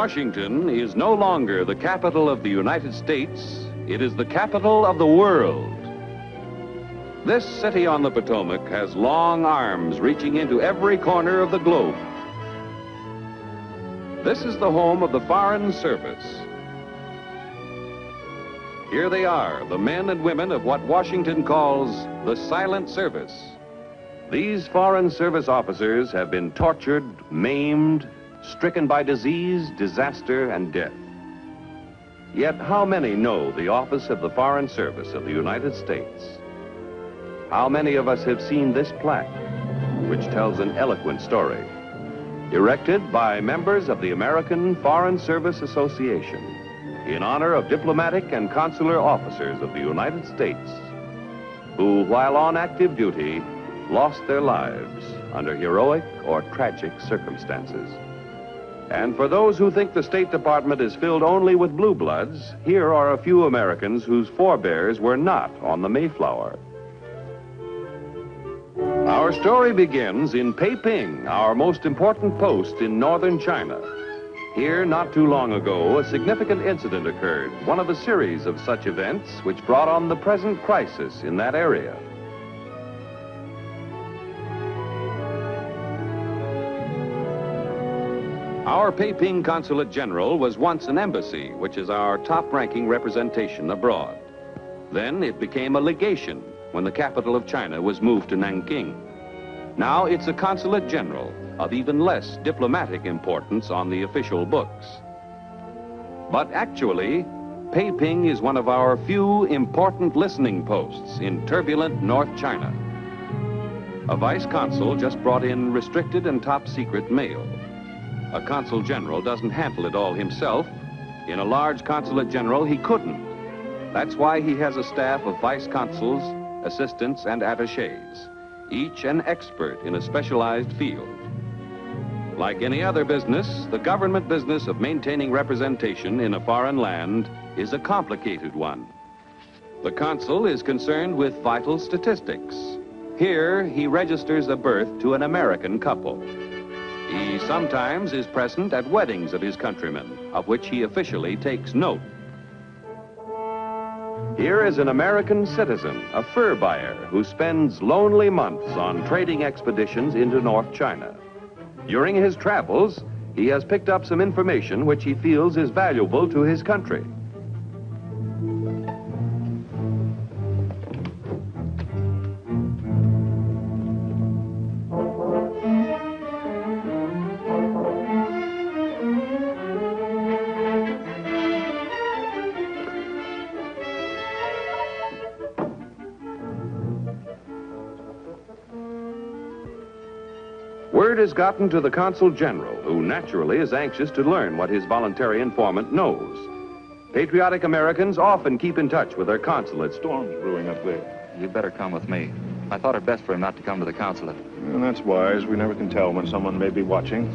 Washington is no longer the capital of the United States, it is the capital of the world. This city on the Potomac has long arms reaching into every corner of the globe. This is the home of the Foreign Service. Here they are, the men and women of what Washington calls the Silent Service. These Foreign Service officers have been tortured, maimed, stricken by disease, disaster, and death. Yet how many know the office of the Foreign Service of the United States? How many of us have seen this plaque, which tells an eloquent story? erected by members of the American Foreign Service Association in honor of diplomatic and consular officers of the United States who, while on active duty, lost their lives under heroic or tragic circumstances. And for those who think the State Department is filled only with blue bloods, here are a few Americans whose forebears were not on the Mayflower. Our story begins in Peiping, our most important post in northern China. Here, not too long ago, a significant incident occurred, one of a series of such events which brought on the present crisis in that area. Our Peiping Consulate General was once an embassy, which is our top-ranking representation abroad. Then it became a legation, when the capital of China was moved to Nanking. Now it's a consulate general of even less diplomatic importance on the official books. But actually, Peiping is one of our few important listening posts in turbulent North China. A vice consul just brought in restricted and top secret mail. A consul general doesn't handle it all himself. In a large consulate general, he couldn't. That's why he has a staff of vice consuls assistants, and attaches, each an expert in a specialized field. Like any other business, the government business of maintaining representation in a foreign land is a complicated one. The consul is concerned with vital statistics. Here, he registers a birth to an American couple. He sometimes is present at weddings of his countrymen, of which he officially takes note. Here is an American citizen, a fur buyer, who spends lonely months on trading expeditions into North China. During his travels, he has picked up some information which he feels is valuable to his country. Word has gotten to the Consul General, who naturally is anxious to learn what his voluntary informant knows. Patriotic Americans often keep in touch with their consulate. Storm's brewing up there. You'd better come with me. I thought it best for him not to come to the consulate. And that's wise. We never can tell when someone may be watching.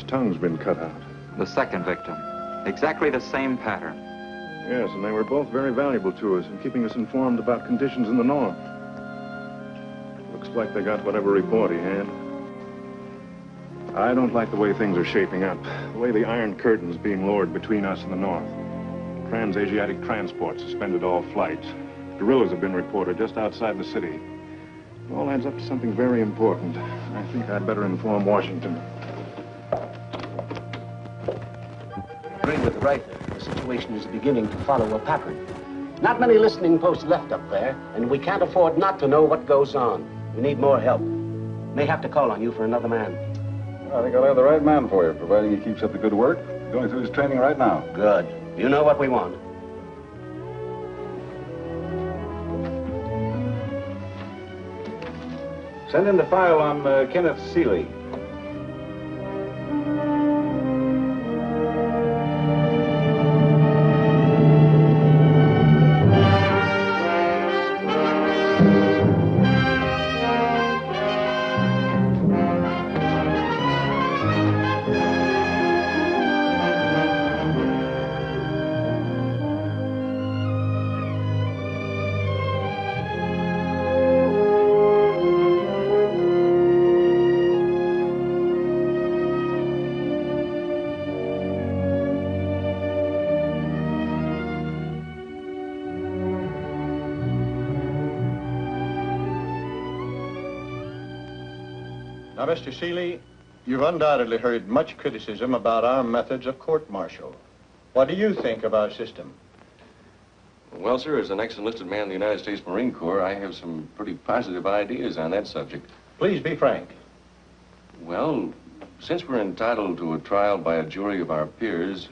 His tongue's been cut out. The second victim. Exactly the same pattern. Yes, and they were both very valuable to us in keeping us informed about conditions in the north. Looks like they got whatever report he had. I don't like the way things are shaping up. The way the Iron Curtain's being lowered between us and the north. Trans-Asiatic transport suspended all flights. Guerrillas have been reported just outside the city. It all adds up to something very important. I think I'd better inform Washington. Agree. The situation is beginning to follow a pattern. Not many listening posts left up there, and we can't afford not to know what goes on. We need more help. May have to call on you for another man. I think I'll have the right man for you, providing he keeps up the good work. He's Going through his training right now. Good. You know what we want. Send in the file on uh, Kenneth Seeley. Mr. Seeley, you've undoubtedly heard much criticism about our methods of court-martial. What do you think of our system? Well, sir, as an ex-enlisted man in the United States Marine Corps, I have some pretty positive ideas on that subject. Please be frank. Well, since we're entitled to a trial by a jury of our peers,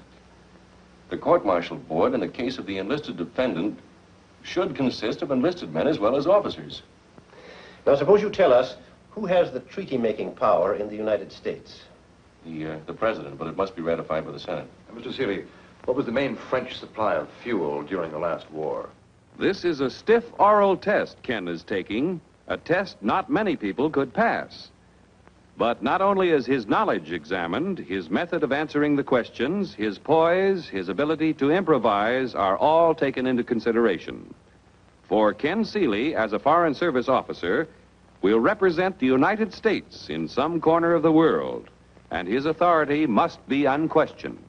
the court-martial board, in the case of the enlisted defendant, should consist of enlisted men as well as officers. Now, suppose you tell us who has the treaty-making power in the United States? The, uh, the president, but it must be ratified by the Senate. Mr. Seeley, what was the main French supply of fuel during the last war? This is a stiff oral test Ken is taking, a test not many people could pass. But not only is his knowledge examined, his method of answering the questions, his poise, his ability to improvise are all taken into consideration. For Ken Seeley, as a Foreign Service officer, will represent the United States in some corner of the world, and his authority must be unquestioned.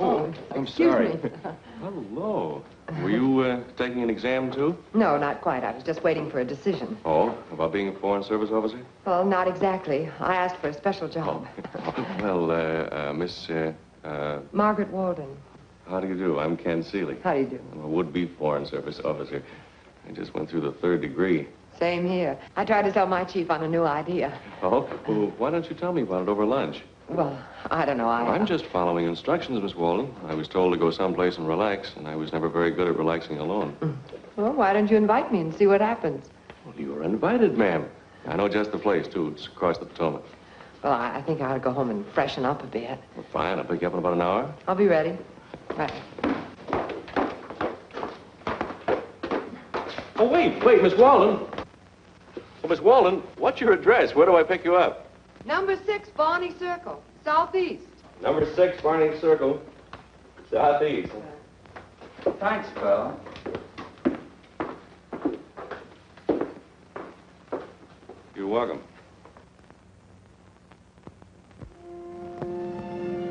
Oh, I'm Excuse sorry. me. Hello. Were you uh, taking an exam, too? No, not quite. I was just waiting for a decision. Oh, about being a Foreign Service officer? Well, not exactly. I asked for a special job. well, uh, uh, Miss, uh, uh, Margaret Walden. How do you do? I'm Ken Seeley. How do you do? I'm a would-be Foreign Service officer. I just went through the third degree. Same here. I tried to sell my chief on a new idea. Oh? Well, why don't you tell me about it over lunch? Well, I don't know. I, I'm uh, just following instructions, Miss Walden. I was told to go someplace and relax, and I was never very good at relaxing alone. Mm. Well, why don't you invite me and see what happens? Well, you're invited, ma'am. I know just the place, too. It's across the Potomac. Well, I, I think I ought to go home and freshen up a bit. Well, fine. I'll pick you up in about an hour. I'll be ready. Right. Oh, wait, wait, Miss Walden. Well, Miss Walden, what's your address? Where do I pick you up? Number six, Barney Circle, southeast. Number six, Barney Circle, southeast. Thanks, Bill. You're welcome.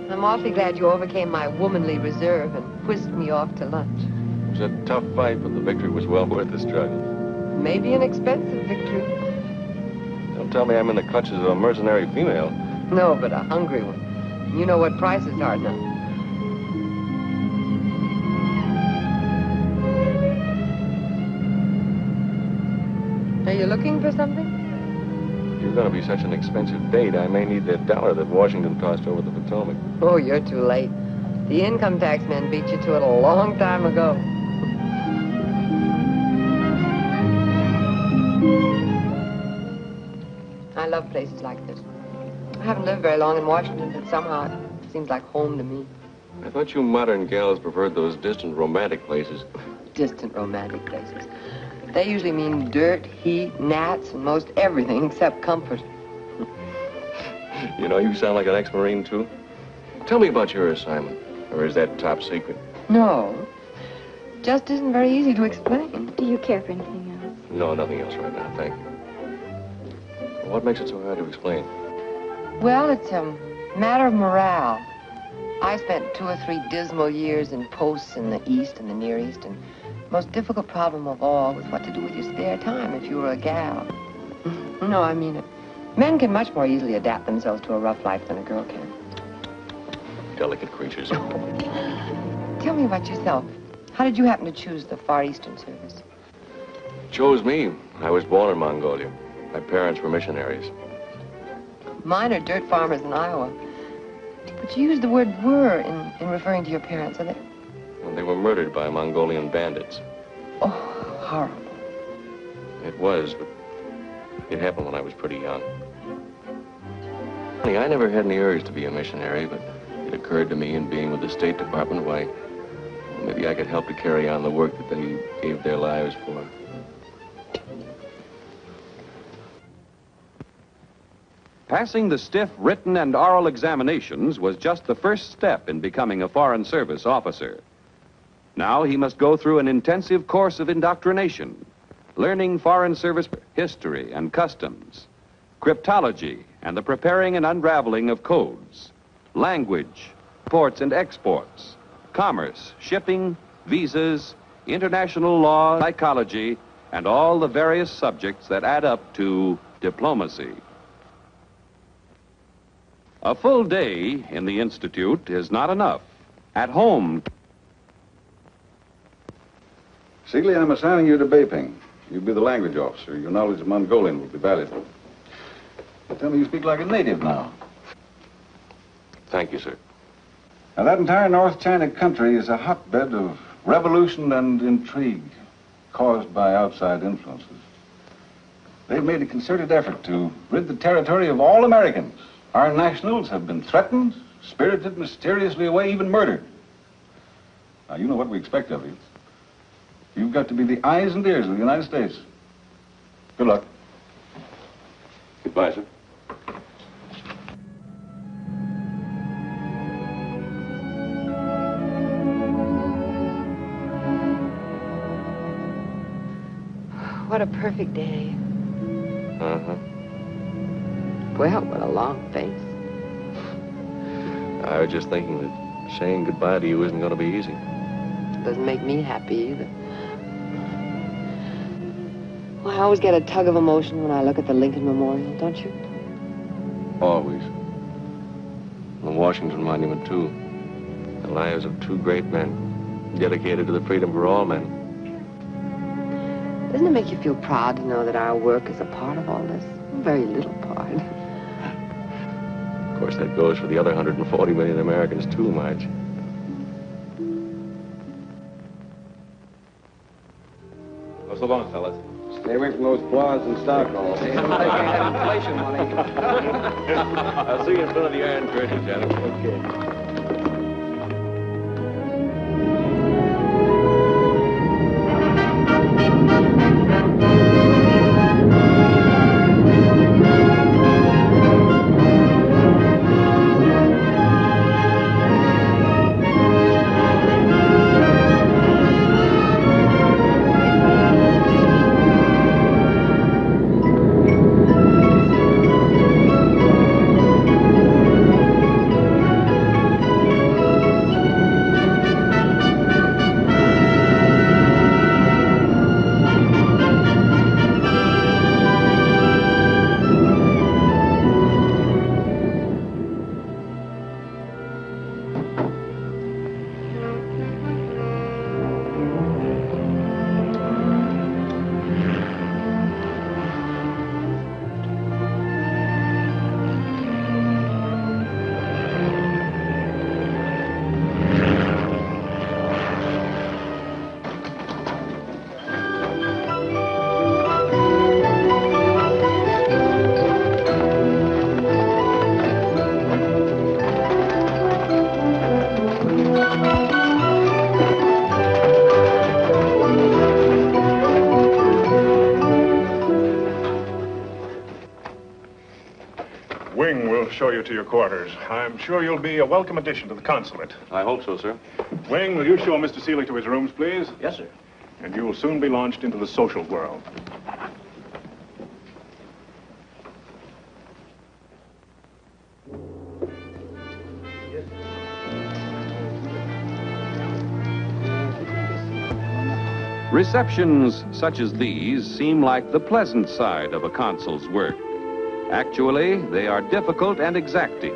I'm awfully glad you overcame my womanly reserve and whisked me off to lunch. It was a tough fight, but the victory was well worth the struggle. Maybe an expensive victory. Don't tell me I'm in the clutches of a mercenary female. No, but a hungry one. You know what prices are now. Are you looking for something? You're going to be such an expensive date, I may need that dollar that Washington tossed over the Potomac. Oh, you're too late. The income tax men beat you to it a long time ago. I love places like this. I haven't lived very long in Washington, but somehow it seems like home to me. I thought you modern gals preferred those distant romantic places. Distant romantic places. They usually mean dirt, heat, gnats, and most everything except comfort. You know, you sound like an ex-Marine, too. Tell me about your assignment. Or is that top secret? No. Just isn't very easy to explain. Do you care for anything else? No, nothing else right now, thank you. What makes it so hard to explain? Well, it's a matter of morale. I spent two or three dismal years in posts in the East and the Near East, and the most difficult problem of all was what to do with your spare time if you were a gal. No, I mean it. Men can much more easily adapt themselves to a rough life than a girl can. Delicate creatures. Tell me about yourself. How did you happen to choose the Far Eastern Service? Chose me. I was born in Mongolia. My parents were missionaries. Mine are dirt farmers in Iowa. But you used the word were in, in referring to your parents, are they? Well, they were murdered by Mongolian bandits. Oh, horrible. It was, but it happened when I was pretty young. Funny, I never had any urge to be a missionary, but it occurred to me in being with the State Department, why, well, maybe I could help to carry on the work that they gave their lives for. Passing the stiff written and oral examinations was just the first step in becoming a Foreign Service officer. Now he must go through an intensive course of indoctrination, learning Foreign Service history and customs, cryptology and the preparing and unraveling of codes, language, ports and exports, commerce, shipping, visas, international law, psychology, and all the various subjects that add up to diplomacy. A full day in the Institute is not enough. At home, Seeley, I'm assigning you to Peiping. You'll be the language officer. Your knowledge of Mongolian will be valuable. Tell me you speak like a native now. Thank you, sir. Now, that entire North China country is a hotbed of revolution and intrigue caused by outside influences. They've made a concerted effort to rid the territory of all Americans. Our nationals have been threatened, spirited mysteriously away, even murdered. Now, you know what we expect of you. You've got to be the eyes and ears of the United States. Good luck. Goodbye, sir. What a perfect day. Uh-huh. Well, what a long face. I was just thinking that saying goodbye to you isn't going to be easy. Doesn't make me happy either. Well, I always get a tug of emotion when I look at the Lincoln Memorial, don't you? Always. The Washington Monument, too. The lives of two great men, dedicated to the freedom for all men. Doesn't it make you feel proud to know that our work is a part of all this? A very little part. Of course, that goes for the other 140 million Americans, too, Marge. So long, fellas. Stay away from those blondes in Stockholm. inflation money. I'll see you in front of the Iron Curtain, gentlemen. Okay. To your quarters. I'm sure you'll be a welcome addition to the consulate. I hope so, sir. Wing, will you show Mr. Seeley to his rooms, please? Yes, sir. And you will soon be launched into the social world. Receptions such as these seem like the pleasant side of a consul's work. Actually, they are difficult and exacting.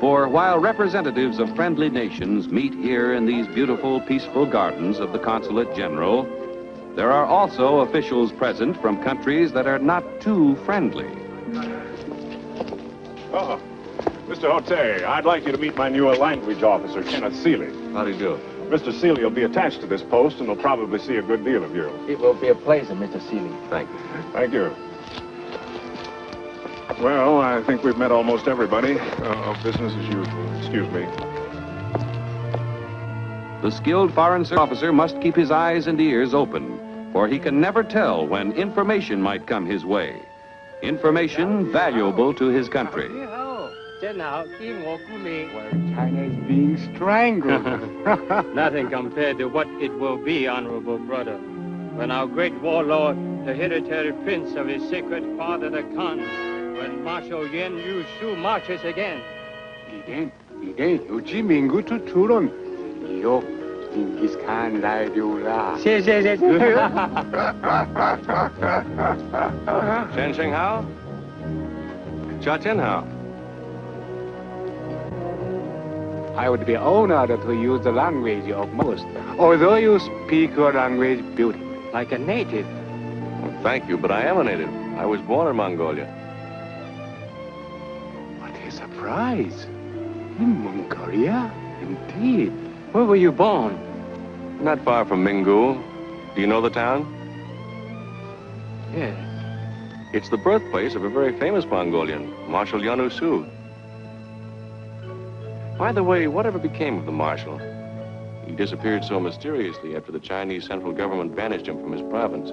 For while representatives of friendly nations meet here in these beautiful, peaceful gardens of the Consulate General, There are also officials present from countries that are not too friendly. Oh, Mr. Hote, I'd like you to meet my new language officer, Kenneth Seeley. How do you do? Mr. Seeley will be attached to this post and will probably see a good deal of you. It will be a pleasure, Mr. Seeley. Thank you. Thank you. Well, I think we've met almost everybody. Uh, business as usual. Excuse me. The skilled foreign service officer must keep his eyes and ears open, for he can never tell when information might come his way. Information valuable to his country. China is being strangled. Nothing compared to what it will be, honorable brother, when our great warlord, the hereditary prince of his sacred father, the Khan, when Marshal Yen Yu Su marches again. 이게 이게 요지 민구투 투론 요 징기스칸 라디오라. Shen Sheng Hao? Cha Tin Hao? I would be honored to use the language of most, although you speak your language beautifully. Like a native. Well, thank you, but I am a native. I was born in Mongolia. What surprise! In Mongolia? Indeed. Where were you born? Not far from Mingu. Do you know the town? Yes. It's the birthplace of a very famous Mongolian, Marshal Yanu Su. By the way, whatever became of the Marshal? He disappeared so mysteriously after the Chinese central government banished him from his province.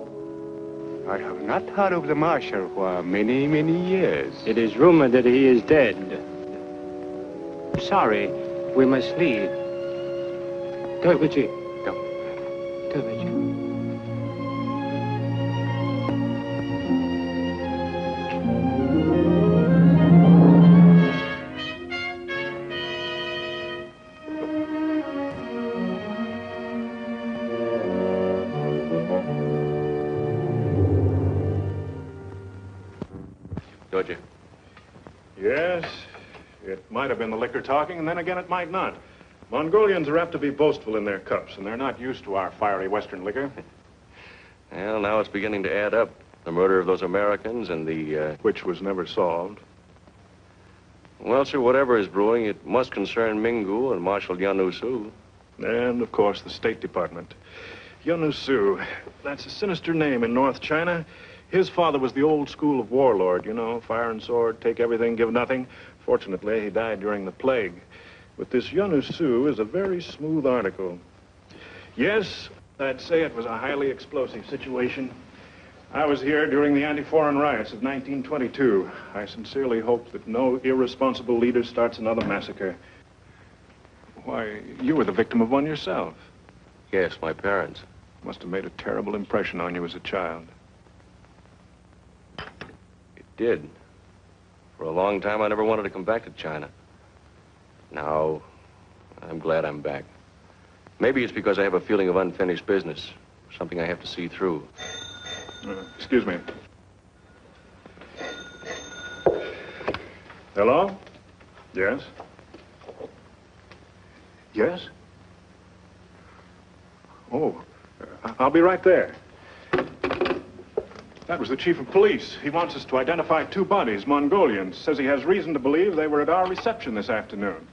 I have not heard of the marshal for many, many years. It is rumored that he is dead. I'm sorry. We must leave. Go, Richie. Go. Go, Richie. Might have been the liquor talking, and then again it might not. Mongolians are apt to be boastful in their cups, and they're not used to our fiery Western liquor. Well, now it's beginning to add up. The murder of those Americans and the, uh... Which was never solved. Well, sir, whatever is brewing, it must concern Mingu and Marshal Yanu Su. And, of course, the State Department. Yunu Su, that's a sinister name in North China. His father was the old school of warlord, you know, fire and sword, take everything, give nothing. Fortunately, he died during the plague. But this Yunu Su is a very smooth article. Yes, I'd say it was a highly explosive situation. I was here during the anti-foreign riots of 1922. I sincerely hope that no irresponsible leader starts another massacre. Why, you were the victim of one yourself. Yes, my parents. Must have made a terrible impression on you as a child. It did. For a long time, I never wanted to come back to China. Now, I'm glad I'm back. Maybe it's because I have a feeling of unfinished business, something I have to see through. Uh, excuse me. Hello? Yes? Yes? Oh, uh, I'll be right there. That was the chief of police. He wants us to identify two bodies, Mongolians. Says he has reason to believe they were at our reception this afternoon.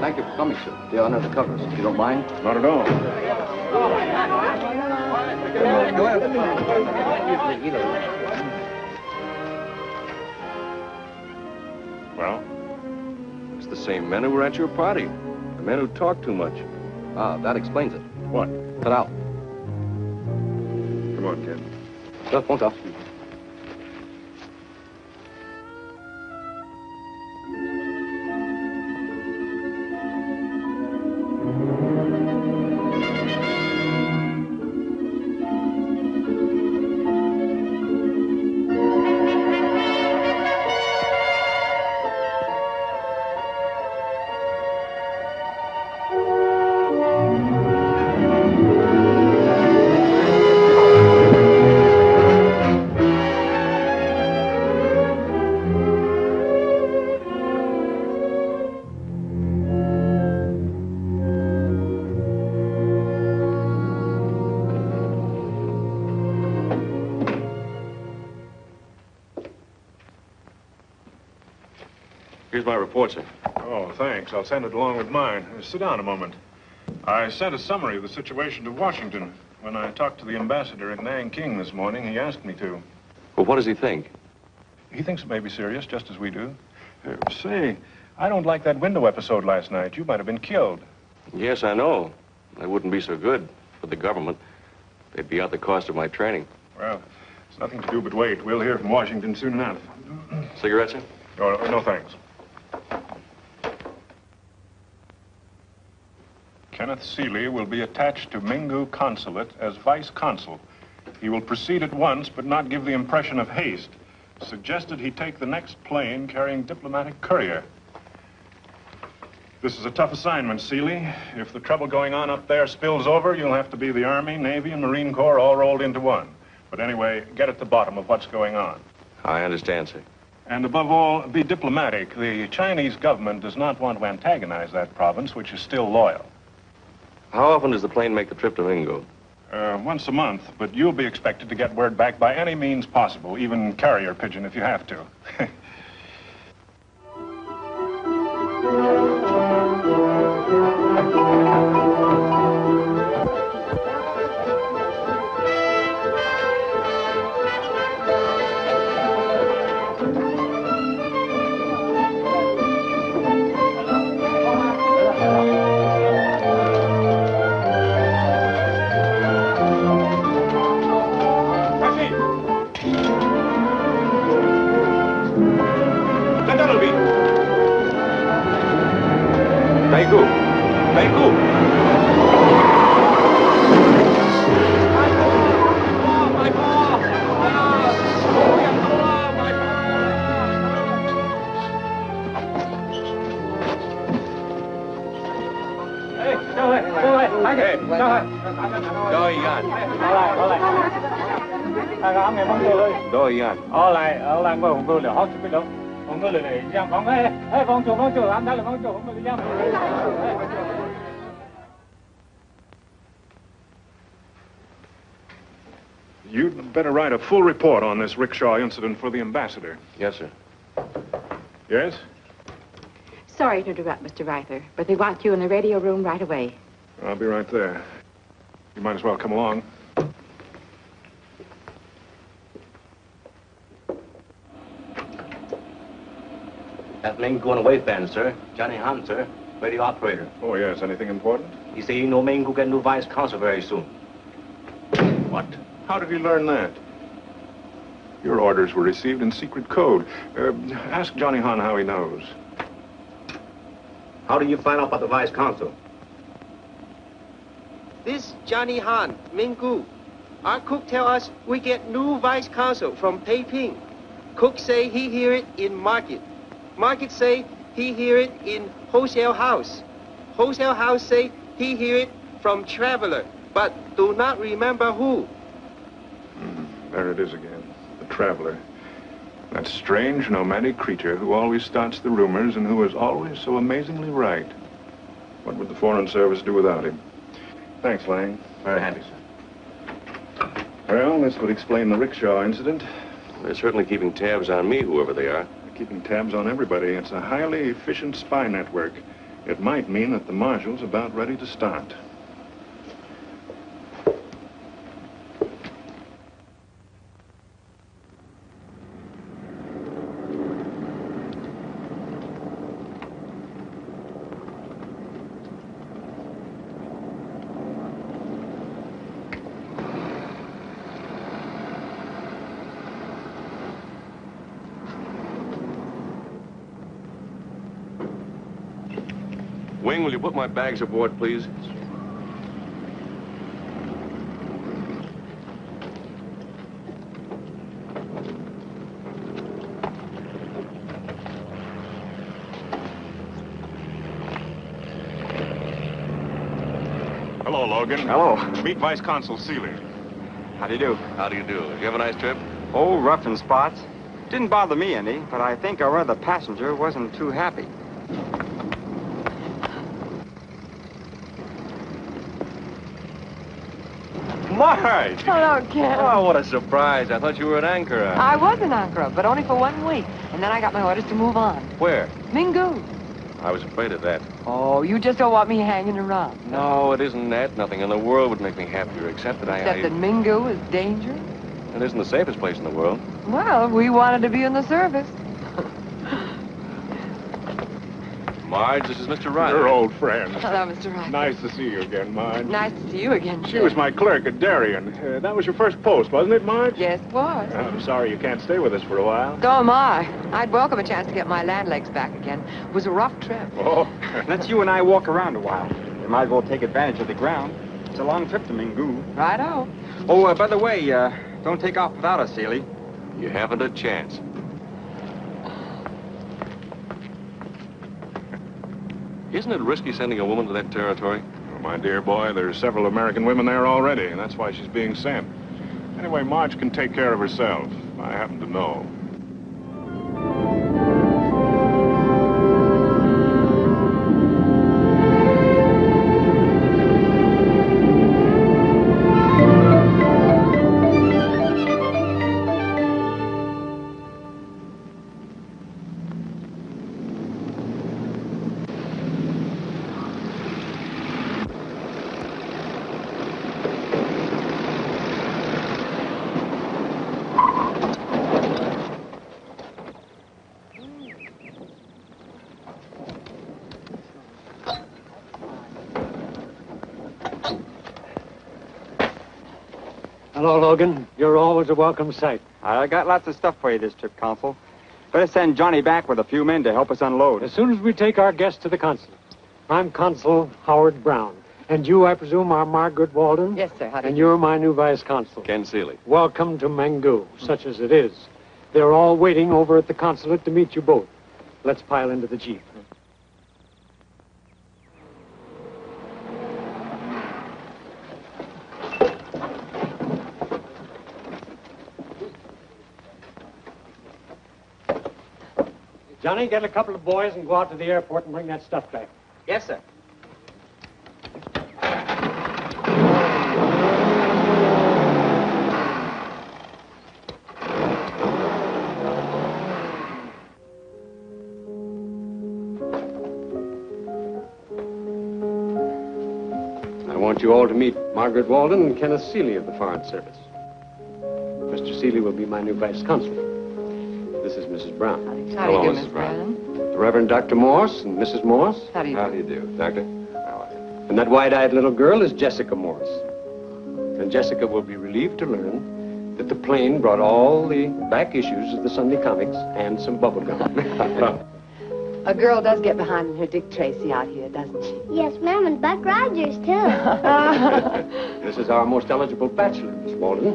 Thank you for coming, sir. They are under the covers. If you don't mind. Not at all. Same men who were at your party. The men who talk too much. Ah, that explains it. What? Cut out. Come on, kid. Just point report, sir. Oh, thanks. I'll send it along with mine. Uh, sit down a moment. I sent a summary of the situation to Washington. When I talked to the ambassador in Nanking this morning, he asked me to. Well, what does he think? He thinks it may be serious, just as we do. Uh, say, I don't like that window episode last night. You might have been killed. Yes, I know. That wouldn't be so good for the government. They'd be out the cost of my training. Well, it's nothing to do but wait. We'll hear from Washington soon enough. Cigarette, sir? Oh, no, thanks. Kenneth Seeley will be attached to Mingu Consulate as vice consul. He will proceed at once, but not give the impression of haste. Suggested he take the next plane carrying diplomatic courier. This is a tough assignment, Seeley. If the trouble going on up there spills over, you'll have to be the Army, Navy, and Marine Corps all rolled into one. But anyway, get at the bottom of what's going on. I understand, sir. And above all, be diplomatic. The Chinese government does not want to antagonize that province, which is still loyal. How often does the plane make the trip to Mingu? Uh, once a month, but you'll be expected to get word back by any means possible, even carrier pigeon if you have to. You'd better write a full report on this rickshaw incident for the ambassador. Yes, sir. Yes? Sorry to interrupt, Mr. Reither, but they want you in the radio room right away. I'll be right there. You might as well come along. That main going away fan, sir. Johnny Han, sir. Radio operator. Oh, yes. Anything important? He say you know main go get new vice consul very soon. What? How did he learn that? Your orders were received in secret code. Uh, ask Johnny Han how he knows. How do you find out about the vice consul? This Johnny Han, Mingu. Our cook tell us we get new vice consul from Taiping. Cook say he hear it in market. Market say he hear it in wholesale house. Wholesale house say he hear it from traveler, but do not remember who. Hmm, there it is again. The traveler. That strange, nomadic creature who always starts the rumors and who is always so amazingly right. What would the Foreign Service do without him? Thanks, Lang. Very handy, sir. Well, this would explain the rickshaw incident. They're certainly keeping tabs on me, whoever they are. They're keeping tabs on everybody. It's a highly efficient spy network. It might mean that the marshal's about ready to start. Bags aboard, please? Hello, Logan. Hello. Meet Vice Consul Seeley. How do you do? How do you do? Did you have a nice trip? Oh, rough in spots. Didn't bother me any, but I think our other passenger wasn't too happy. Marge! Hello, Ken. Oh, what a surprise. I thought you were in Ankara. I was in Ankara, but only for one week. And then I got my orders to move on. Where? Mingu. I was afraid of that. Oh, you just don't want me hanging around. No, it isn't that. Nothing in the world would make me happier except that I... Except I... that Mingu is dangerous. It isn't the safest place in the world. Well, we wanted to be in the service. Marge, this is Mr. Riley. Your old friend. Hello, Mr. Wright. Nice to see you again, Marge. Nice to see you again, She Ken. was my clerk at Darien. Uh, that was your first post, wasn't it, Marge? Yes, it was. I'm sorry you can't stay with us for a while. So am I. I'd welcome a chance to get my land legs back again. It was a rough trip. Oh. Let's you and I walk around a while. You might as well take advantage of the ground. It's a long trip to Mingu. Righto. Oh, uh, by the way, uh, don't take off without us, Seeley. You haven't a chance. Isn't it risky sending a woman to that territory? Oh, my dear boy, there's several American women there already, and that's why she's being sent. Anyway, Marge can take care of herself. I happen to know. Logan. You're always a welcome sight. I got lots of stuff for you this trip, Consul. Better send Johnny back with a few men to help us unload. As soon as we take our guests to the consulate. I'm Consul Howard Brown. And you, I presume, are Margaret Walden? Yes, sir. How do And you you're my new vice consul. Ken Seeley. Welcome to Mangu, such as it is. They're all waiting over at the consulate to meet you both. Let's pile into the jeep. Johnny, get a couple of boys and go out to the airport and bring that stuff back. Yes, sir. I want you all to meet Margaret Walden and Kenneth Seeley of the Foreign Service. Mr. Seeley will be my new vice consul. This is Mrs. Brown. How do you do, Miss Brown? The Reverend Dr. Morse and Mrs. Morse. How do you How do? do you do, Doctor? And that wide-eyed little girl is Jessica Morse. And Jessica will be relieved to learn that the plane brought all the back issues of the Sunday comics and some bubble gum. A girl does get behind her Dick Tracy out here, doesn't she? Yes, ma'am, and Buck Rogers, too. this is our most eligible bachelor, Miss Walden,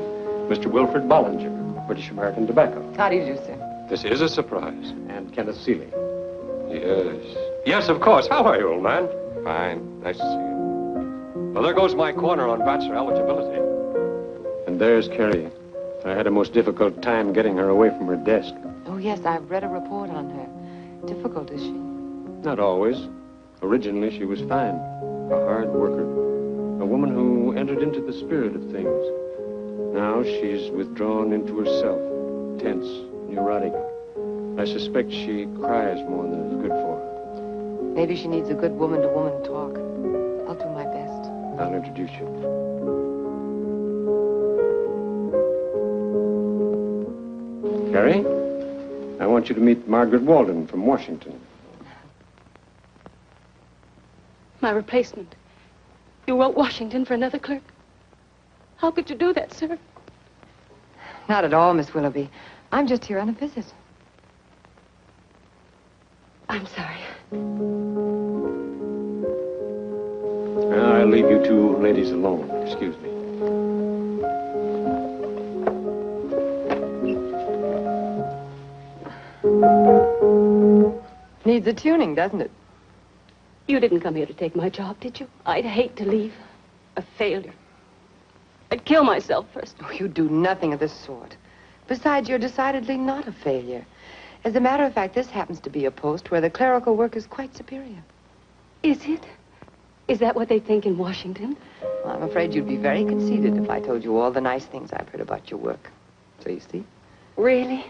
Mr. Wilfred Bollinger, British American Tobacco. How do you do, sir? This is a surprise. And Kenneth Seeley. Yes. Yes, of course. How are you, old man? Fine. Nice to see you. Well, there goes my corner on bachelor eligibility. And there's Carrie. I had a most difficult time getting her away from her desk. Oh, yes, I've read a report on her. Difficult, is she? Not always. Originally, she was fine. A hard worker. A woman who entered into the spirit of things. Now she's withdrawn into herself. Tense, neurotic. I suspect she cries more than is good for her. Maybe she needs a good woman-to-woman talk. I'll do my best. I'll introduce you. Carrie, I want you to meet Margaret Walden from Washington. My replacement. You wrote Washington for another clerk? How could you do that, sir? Not at all, Miss Willoughby. I'm just here on a visit. I'm sorry. I'll leave you two ladies alone. Excuse me. Needs a tuning, doesn't it? You didn't come here to take my job, did you? I'd hate to leave. A failure. I'd kill myself first. Oh, you do nothing of the sort. Besides, you're decidedly not a failure. As a matter of fact, this happens to be a post where the clerical work is quite superior. Is it? Is that what they think in Washington? Well, I'm afraid you'd be very conceited if I told you all the nice things I've heard about your work. So you see? Really?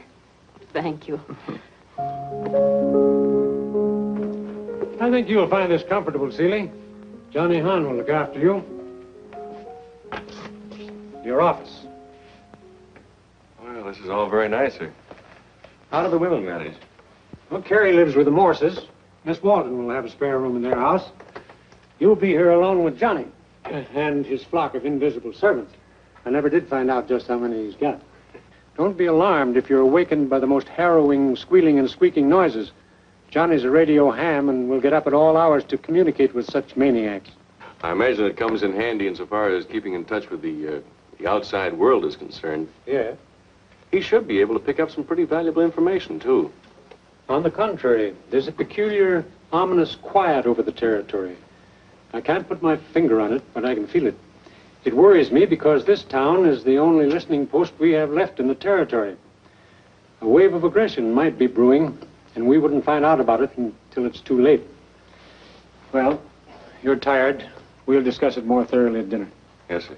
Thank you. I think you'll find this comfortable, Seeley. Johnny Hahn will look after you. Your office. Well, this is all very nice, sir. How do the women manage? Well, Carrie lives with the Morses. Miss Walden will have a spare room in their house. You'll be here alone with Johnny and his flock of invisible servants. I never did find out just how many he's got. Don't be alarmed if you're awakened by the most harrowing squealing and squeaking noises. Johnny's a radio ham and will get up at all hours to communicate with such maniacs. I imagine it comes in handy insofar as keeping in touch with the, uh, the outside world is concerned. Yeah. He should be able to pick up some pretty valuable information, too. On the contrary, there's a peculiar, ominous quiet over the territory. I can't put my finger on it, but I can feel it. It worries me because this town is the only listening post we have left in the territory. A wave of aggression might be brewing, and we wouldn't find out about it until it's too late. Well, you're tired. We'll discuss it more thoroughly at dinner. Yes, sir.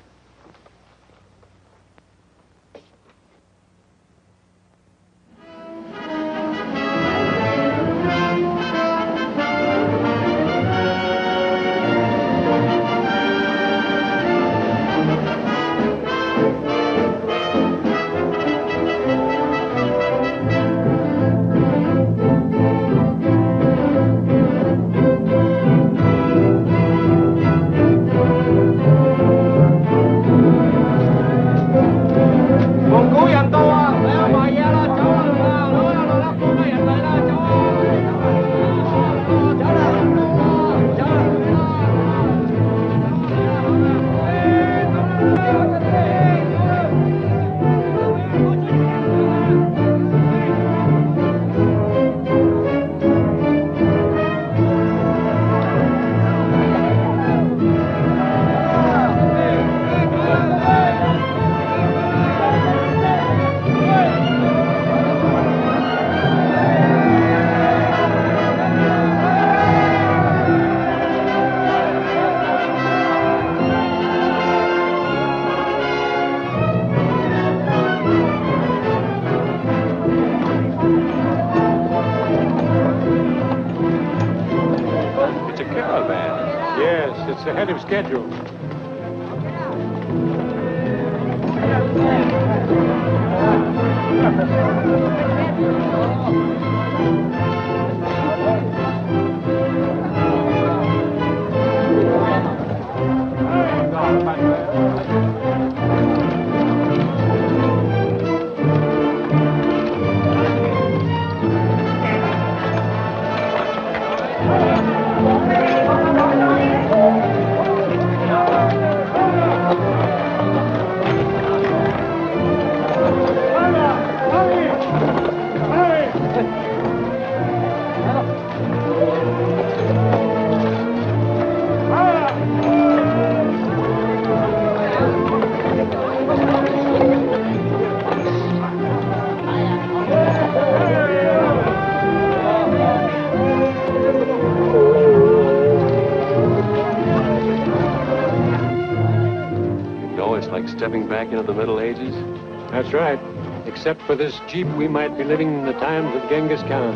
Except for this Jeep, we might be living in the times of Genghis Khan.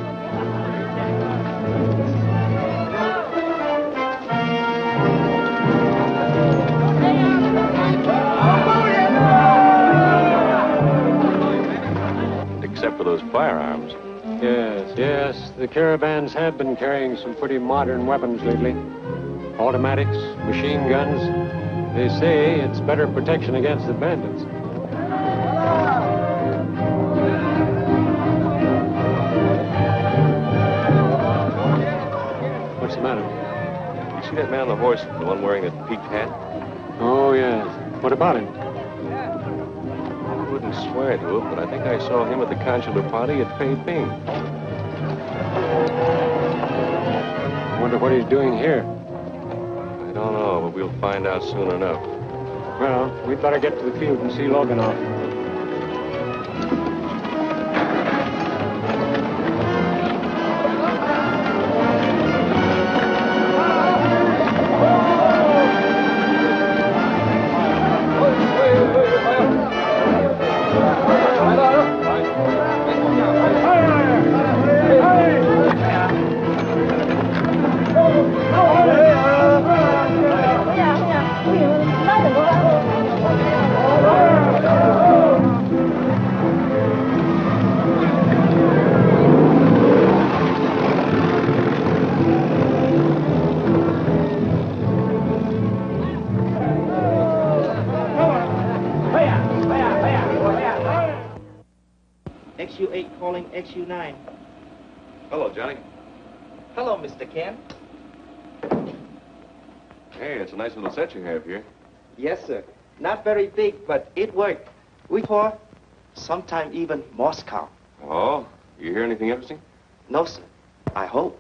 Except for those firearms. Yes, yes, the caravans have been carrying some pretty modern weapons lately. Automatics, machine guns. They say it's better protection against the bandits. That man on the horse, the one wearing the peaked hat? Oh, yes. What about him? I wouldn't swear to it, but I think I saw him at the consular party at Peiping. Wonder what he's doing here. I don't know, but we'll find out soon enough. Well, we'd better get to the field and see Logan off. Hello, Johnny. Hello, Mr. Ken. Hey, it's a nice little set you have here. Yes, sir. Not very big, but it worked. We pour, sometime even Moscow. Oh, you hear anything interesting? No, sir. I hope.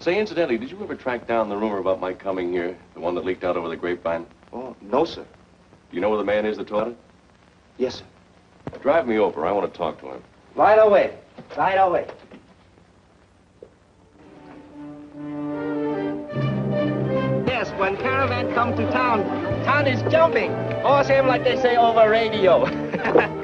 Say, incidentally, did you ever track down the rumor about my coming here? The one that leaked out over the grapevine? Oh, no, sir. Do you know where the man is that taught it? Yes, sir. Drive me over. I want to talk to him. Right away. Right away. When caravan come to town, town is jumping. All same like they say over radio.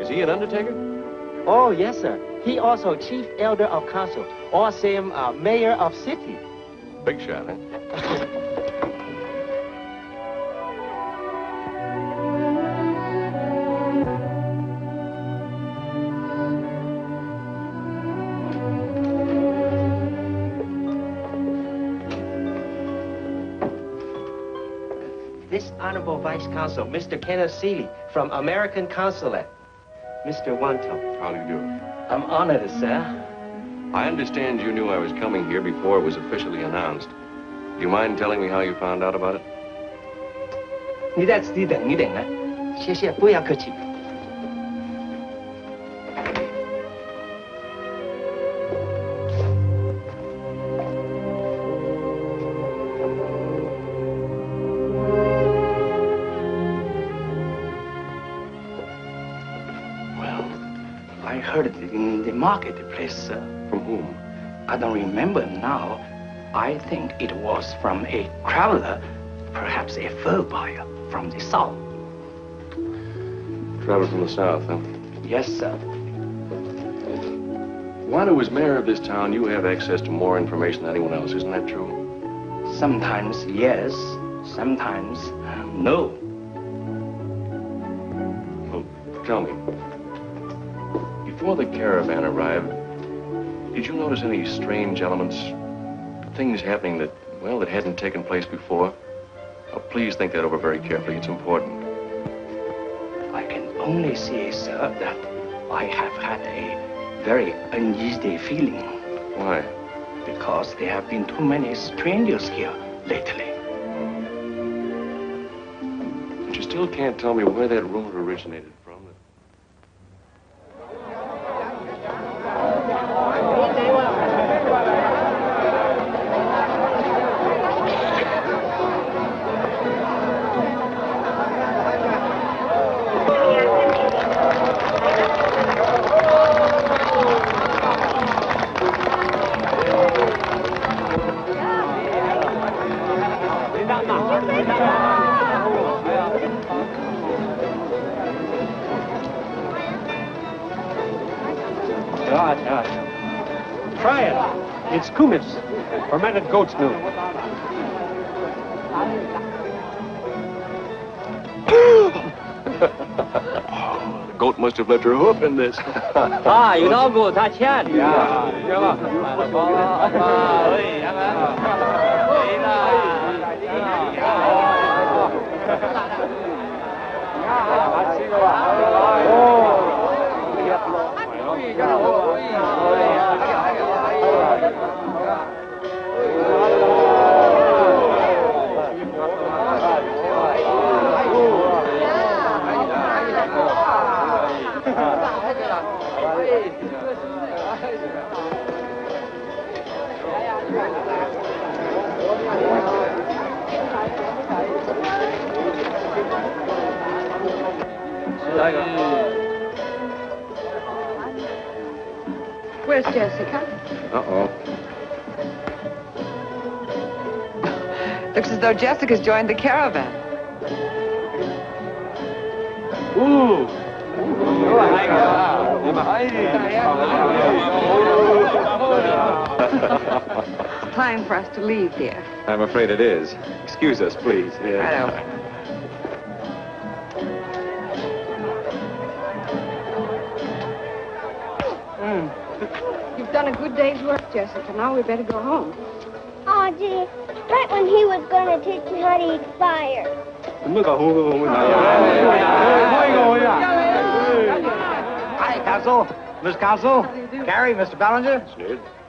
Is he an undertaker? oh, yes, sir. He also chief elder of council. All same uh, mayor of city. Big shot, huh? This honorable vice consul, Mr. Kenneth Seeley from American Consulate. Mr. Wanto. How do you do? I'm honored, sir. I understand you knew I was coming here before it was officially announced. Do you mind telling me how you found out about it? 你在此地等一等啊，谢谢，不要客气。 Sir. Uh, from whom? I don't remember now. I think it was from a traveler, perhaps a fur buyer from the south. Traveled from the south, huh? Yes, sir. Wanto, was mayor of this town, you have access to more information than anyone else. Isn't that true? Sometimes yes, sometimes no. Well, tell me. Before the caravan arrived, did you notice any strange elements? Things happening that, well, that hadn't taken place before? Oh, please think that over very carefully. It's important. I can only say, sir, that I have had a very uneasy feeling. Why? Because there have been too many strangers here lately. But you still can't tell me where that rumor originated the goat must have left her hoof in this. ah, you know, 大欠。Yeah. Where's Jessica? Uh-oh. Looks as though Jessica's joined the caravan. Ooh. It's time for us to leave, dear. I'm afraid it is. Excuse us, please. Righto. Done a good day's work, Jessica. Now we better go home. Oh, gee, right when he was going to teach me how to eat fire. Hi, Council. Miss Council. Gary, Mr. Ballinger.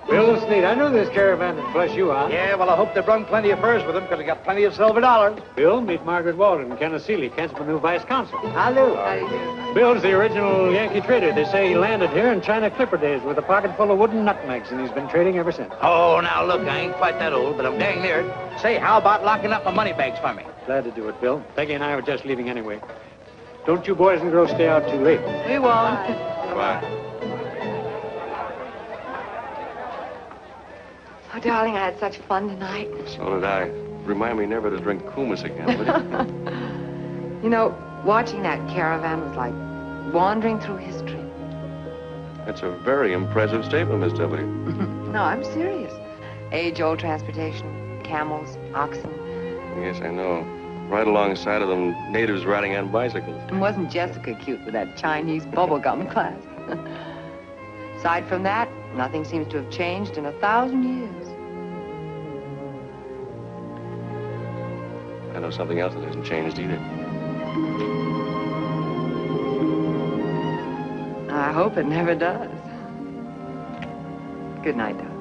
Sneed. Bill Sneed, I knew this caravan would bless you out. Yeah, well, I hope they brung plenty of furs with them because they got plenty of silver dollars. Bill, meet Margaret Walden and Kenneth Seeley, Kent's new vice consul. Hello. Bill's the original Yankee trader. They say he landed here in China Clipper days with a pocket full of wooden nutmegs, and he's been trading ever since. Oh, now look, I ain't quite that old, but I'm dang near it. Say, how about locking up my money bags for me? Glad to do it, Bill. Peggy and I were just leaving anyway. Don't you boys and girls stay out too late. We won't. Bye. Oh, darling, I had such fun tonight. So did I. Remind me never to drink kumis again, you? You know, watching that caravan was like wandering through history. That's a very impressive statement, Miss W. No, I'm serious. Age-old transportation, camels, oxen. Yes, I know. Right alongside of them natives riding on bicycles. And wasn't Jessica cute with that Chinese bubblegum class? Aside from that, nothing seems to have changed in a thousand years. I know something else that hasn't changed either. I hope it never does. Good night.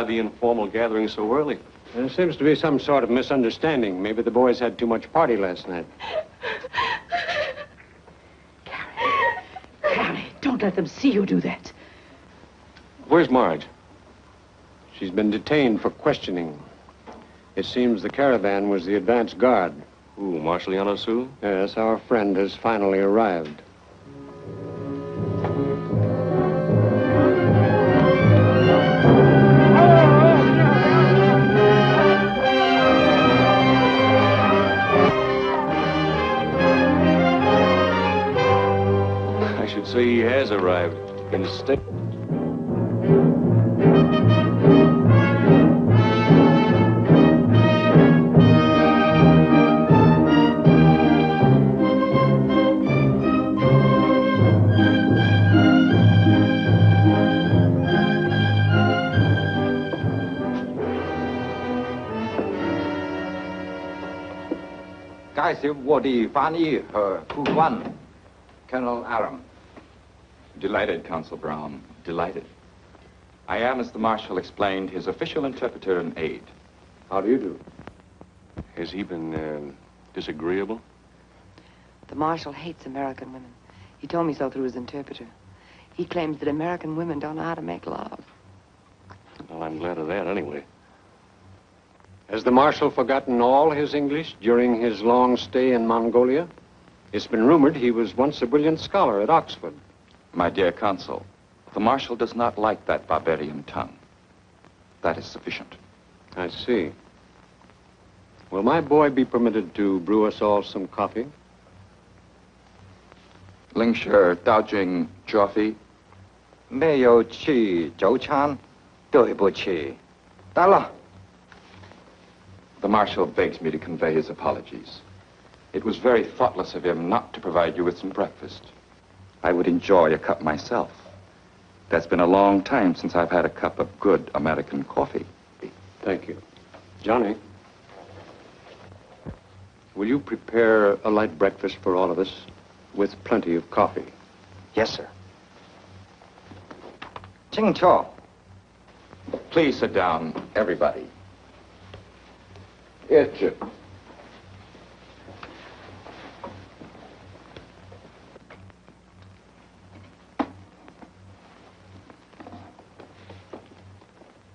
Why the informal gathering so early? There seems to be some sort of misunderstanding. Maybe the boys had too much party last night. Carrie. Carrie, don't let them see you do that. Where's Marge? She's been detained for questioning. It seems the caravan was the advance guard. Who, Marshaliano Sue? Yes, our friend has finally arrived. Wodivani her Kuguan, Colonel Aram. Delighted, Consul Brown, delighted. I am, as the Marshal explained, his official interpreter and aide. How do you do? Has he been uh, disagreeable? The Marshal hates American women. He told me so through his interpreter. He claims that American women don't know how to make love. Well, I'm glad of that anyway. Has the Marshal forgotten all his English during his long stay in Mongolia? It's been rumored he was once a brilliant scholar at Oxford. My dear Consul, the Marshal does not like that barbarian tongue. That is sufficient. I see. Will my boy be permitted to brew us all some coffee? Ling Shi, Dao Jing, Joffy. 没有去早餐，对不起。到了。 The Marshal begs me to convey his apologies. It was very thoughtless of him not to provide you with some breakfast. I would enjoy a cup myself. That's been a long time since I've had a cup of good American coffee. Thank you. Johnny, will you prepare a light breakfast for all of us with plenty of coffee? Yes, sir. Ching 清楚。Please sit down, everybody. Itch.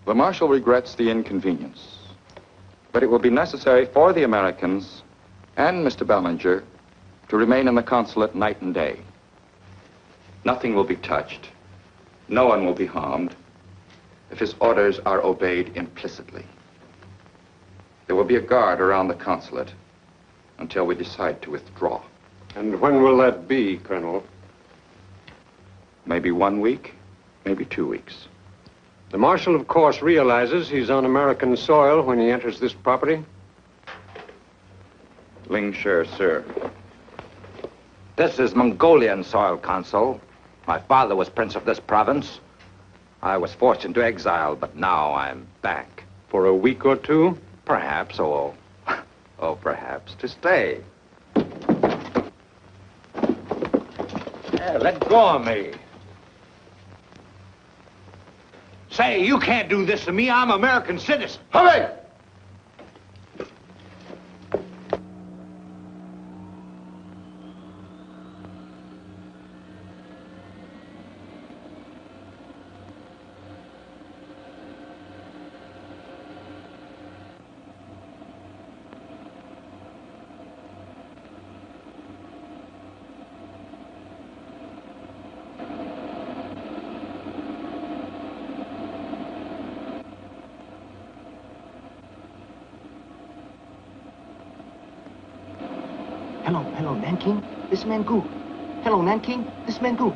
The Marshal regrets the inconvenience, but it will be necessary for the Americans and Mr. Bellinger to remain in the consulate night and day. Nothing will be touched. No one will be harmed if his orders are obeyed implicitly. There will be a guard around the consulate until we decide to withdraw. And when will that be, Colonel? Maybe one week, maybe two weeks. The Marshal, of course, realizes he's on American soil when he enters this property. Ling Shi, sir. This is Mongolian soil, Consul. My father was prince of this province. I was forced into exile, but now I'm back. For a week or two? Perhaps, or... Oh, perhaps to stay. Hey, let go of me. Say, you can't do this to me. I'm an American citizen. Hurry! Hello, hello, Nanking. This Mangu. Hello, Nanking. This Mangu.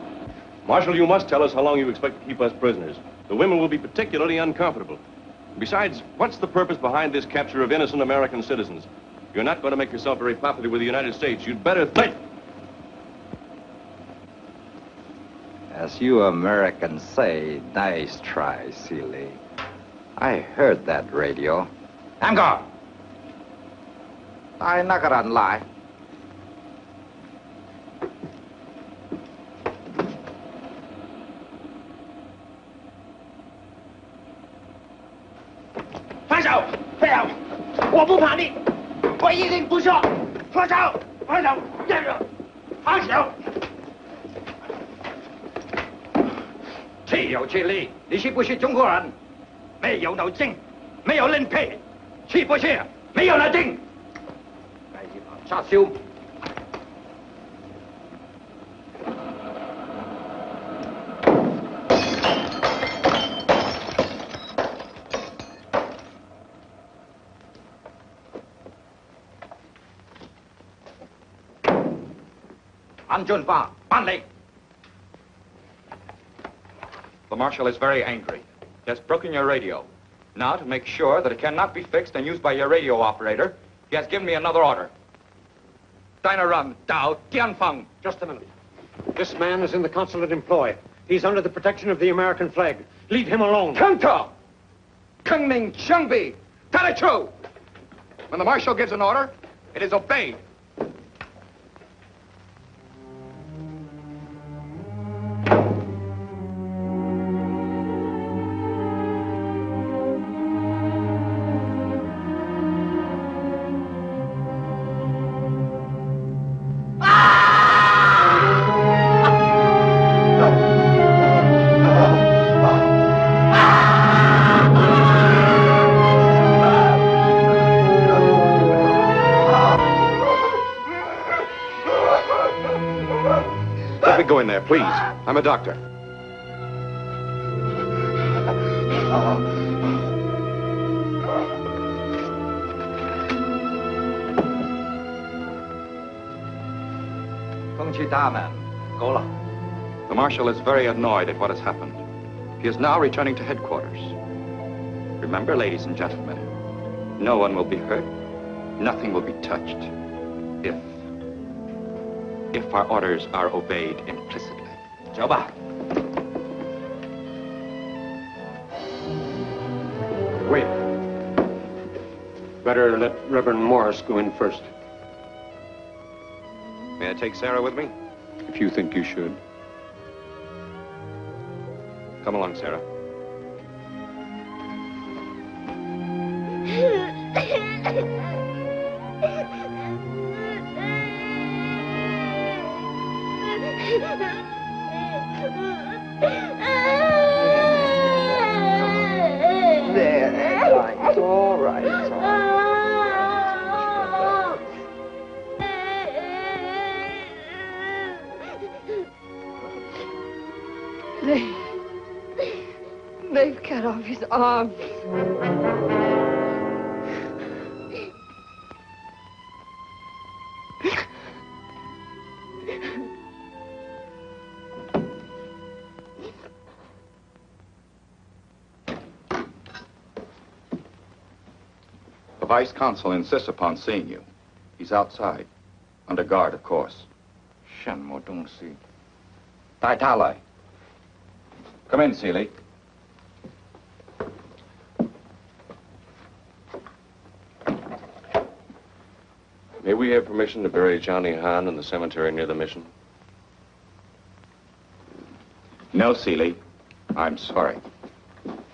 Marshal, you must tell us how long you expect to keep us prisoners. The women will be particularly uncomfortable. Besides, what's the purpose behind this capture of innocent American citizens? You're not going to make yourself very popular with the United States. You'd better think. As you Americans say, nice try, silly. I heard that radio. I'm gone. I'm not gonna lie. 放手！放手！站住！放手！岂有此理！你是不是中国人？没有脑筋，没有脸皮，是不是？没有脑筋。来一把杀手！Van Jun The Marshal is very angry. He has broken your radio. Now, to make sure that it cannot be fixed and used by your radio operator, he has given me another order. Dinaran, Dao, Tianfeng. Just a minute. This man is in the consulate employ. He's under the protection of the American flag. Leave him alone. Kanto! Kengning Shengbi! Tadachu! When the marshal gives an order, it is obeyed. Please. I'm a doctor. The Marshal is very annoyed at what has happened. He is now returning to headquarters. Remember, ladies and gentlemen, no one will be hurt, nothing will be touched, if... if our orders are obeyed implicitly. 走吧。Wait. Better let Reverend Morris go in first, May I take Sarah with me? if you think you should. Come along, Sarah. cut off his arms. The Vice Consul insists upon seeing you. He's outside. Under guard, of course. 什么东西？带他来。 Come in, Seeley. Permission to bury Johnny Hahn in the cemetery near the mission? No, Seeley. I'm sorry.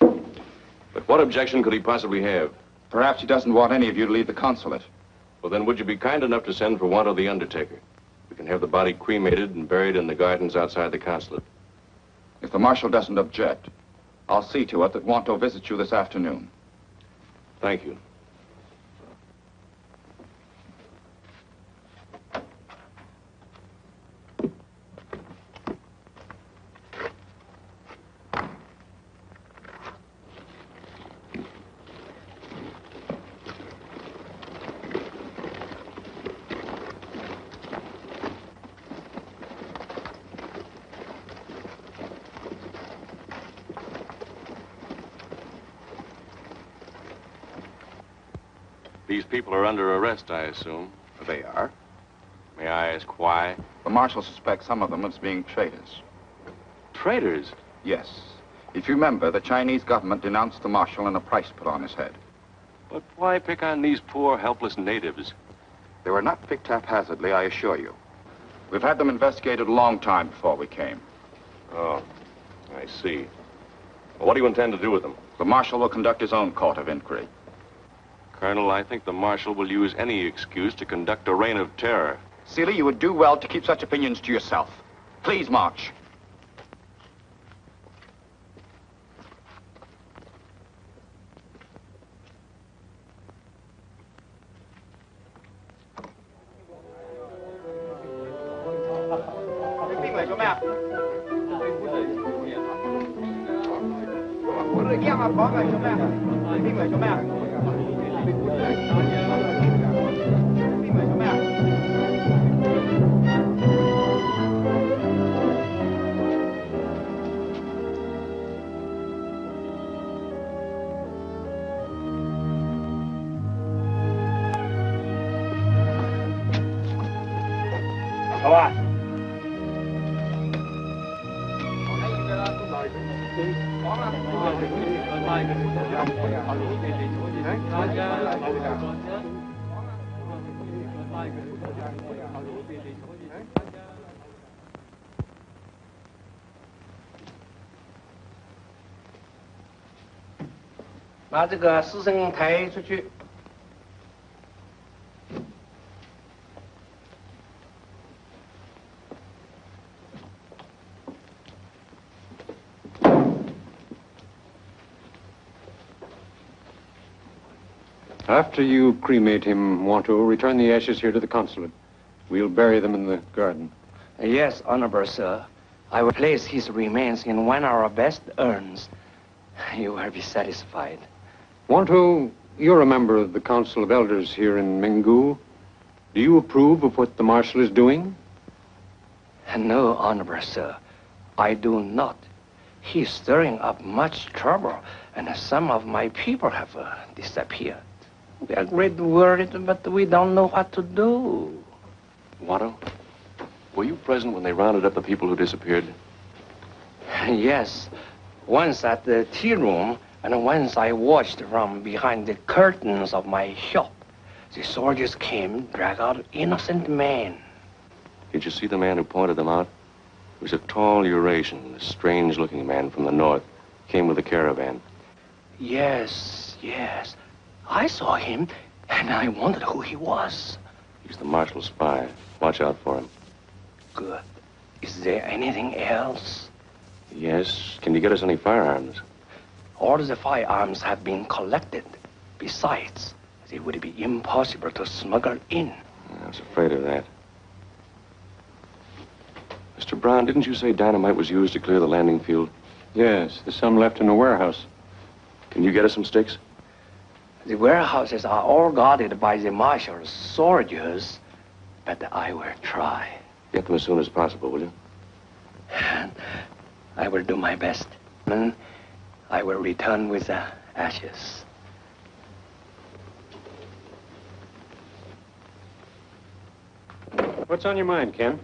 But what objection could he possibly have? Perhaps he doesn't want any of you to leave the consulate. Well, then, would you be kind enough to send for one of the undertaker? We can have the body cremated and buried in the gardens outside the consulate. If the Marshal doesn't object, I'll see to it that Wanto visits you this afternoon. Thank you. These people are under arrest, I assume. They are. May I ask why? The Marshal suspects some of them as being traitors. Traitors? Yes. If you remember, the Chinese government denounced the Marshal and a price put on his head. But why pick on these poor, helpless natives? They were not picked haphazardly, I assure you. We've had them investigated a long time before we came. Oh, I see. Well, what do you intend to do with them? The Marshal will conduct his own court of inquiry. Colonel, I think the Marshal will use any excuse to conduct a reign of terror. Seeley, you would do well to keep such opinions to yourself. Please march. 把这个师生抬出去。After you cremate him, Wanto, return the ashes here to the consulate. We'll bury them in the garden. Yes, honorable sir. I will place his remains in one of our best urns. You will be satisfied. Wanto, you're a member of the Council of Elders here in Menggu. Do you approve of what the Marshal is doing? No, Honorable Sir. I do not. He's stirring up much trouble, and some of my people have uh, disappeared. We are greatly worried, but we don't know what to do. Wanto, were you present when they rounded up the people who disappeared? Yes, once at the tea room, and once I watched from behind the curtains of my shop. The soldiers came, drag out innocent men. Did you see the man who pointed them out? He was a tall Eurasian, a strange-looking man from the north. Came with a caravan. Yes, yes. I saw him, and I wondered who he was. He's the marshal's spy. Watch out for him. Good. Is there anything else? Yes. Can you get us any firearms? All the firearms have been collected. Besides, it would be impossible to smuggle in. I was afraid of that. Mr. Brown, didn't you say dynamite was used to clear the landing field? Yes, there's some left in the warehouse. Can you get us some sticks? The warehouses are all guarded by the marshal's soldiers, but I will try. Get them as soon as possible, will you? I will do my best. And I will return with the ashes. What's on your mind, Ken?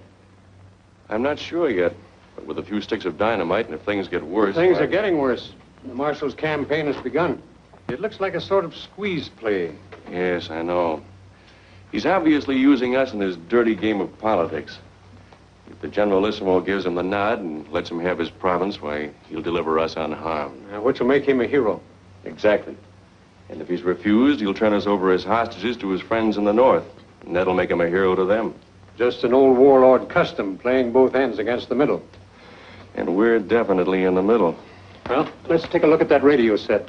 I'm not sure yet, but with a few sticks of dynamite, and if things get worse... Things I- are getting worse. The Marshal's campaign has begun. It looks like a sort of squeeze play. Yes, I know. He's obviously using us in his dirty game of politics. If the Generalissimo gives him the nod and lets him have his province, why, he'll deliver us unharmed. Now, which will make him a hero. Exactly. And if he's refused, he'll turn us over as hostages to his friends in the north. And that'll make him a hero to them. Just an old warlord custom, playing both ends against the middle. And we're definitely in the middle. Well, let's take a look at that radio set.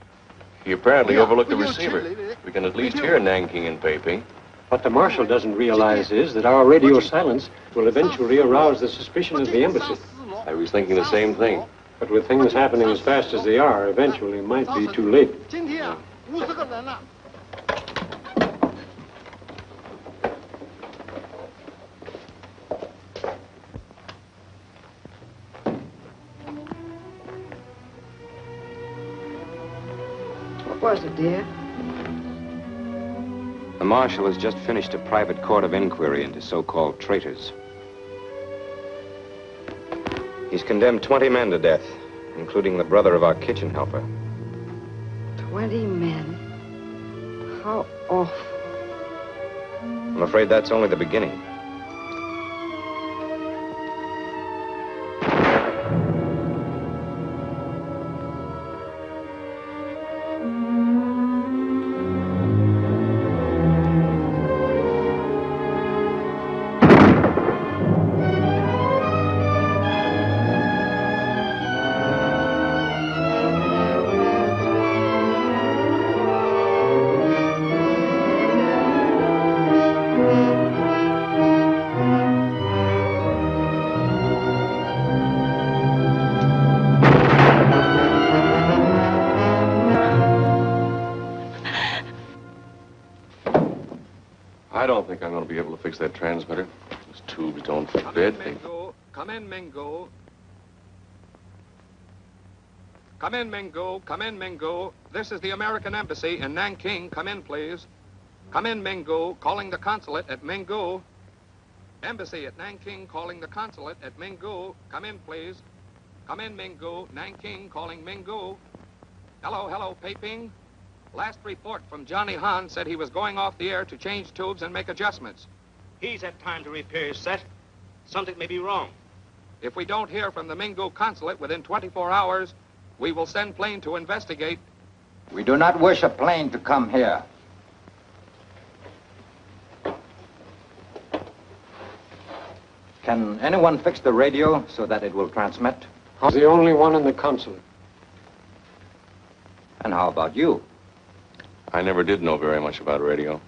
He apparently Yeah, overlooked the receiver. We can at least hear Nanking and Peiping. What the Marshal doesn't realize is that our radio silence will eventually arouse the suspicion of the embassy. I was thinking the same thing. But with things happening as fast as they are, eventually it might be too late. Was it, dear? The Marshal has just finished a private court of inquiry into so-called traitors. He's condemned 20 men to death, including the brother of our kitchen helper. Twenty men. How awful. I'm afraid that's only the beginning. Come in, Mingu. Come in, Mingu. This is the American Embassy in Nanking. Come in, please. Come in, Mingu. Calling the consulate at Mingu. Embassy at Nanking calling the consulate at Mingu. Come in, please. Come in, Mingu. Nanking calling Mingu. Hello, hello, Peiping. Last report from Johnny Hahn said he was going off the air to change tubes and make adjustments. He's had time to repair his set. Something may be wrong. If we don't hear from the Mingu consulate within 24 hours, we will send plane to investigate. We do not wish a plane to come here. Can anyone fix the radio so that it will transmit? I was the only one in the consulate. And how about you? I never did know very much about radio.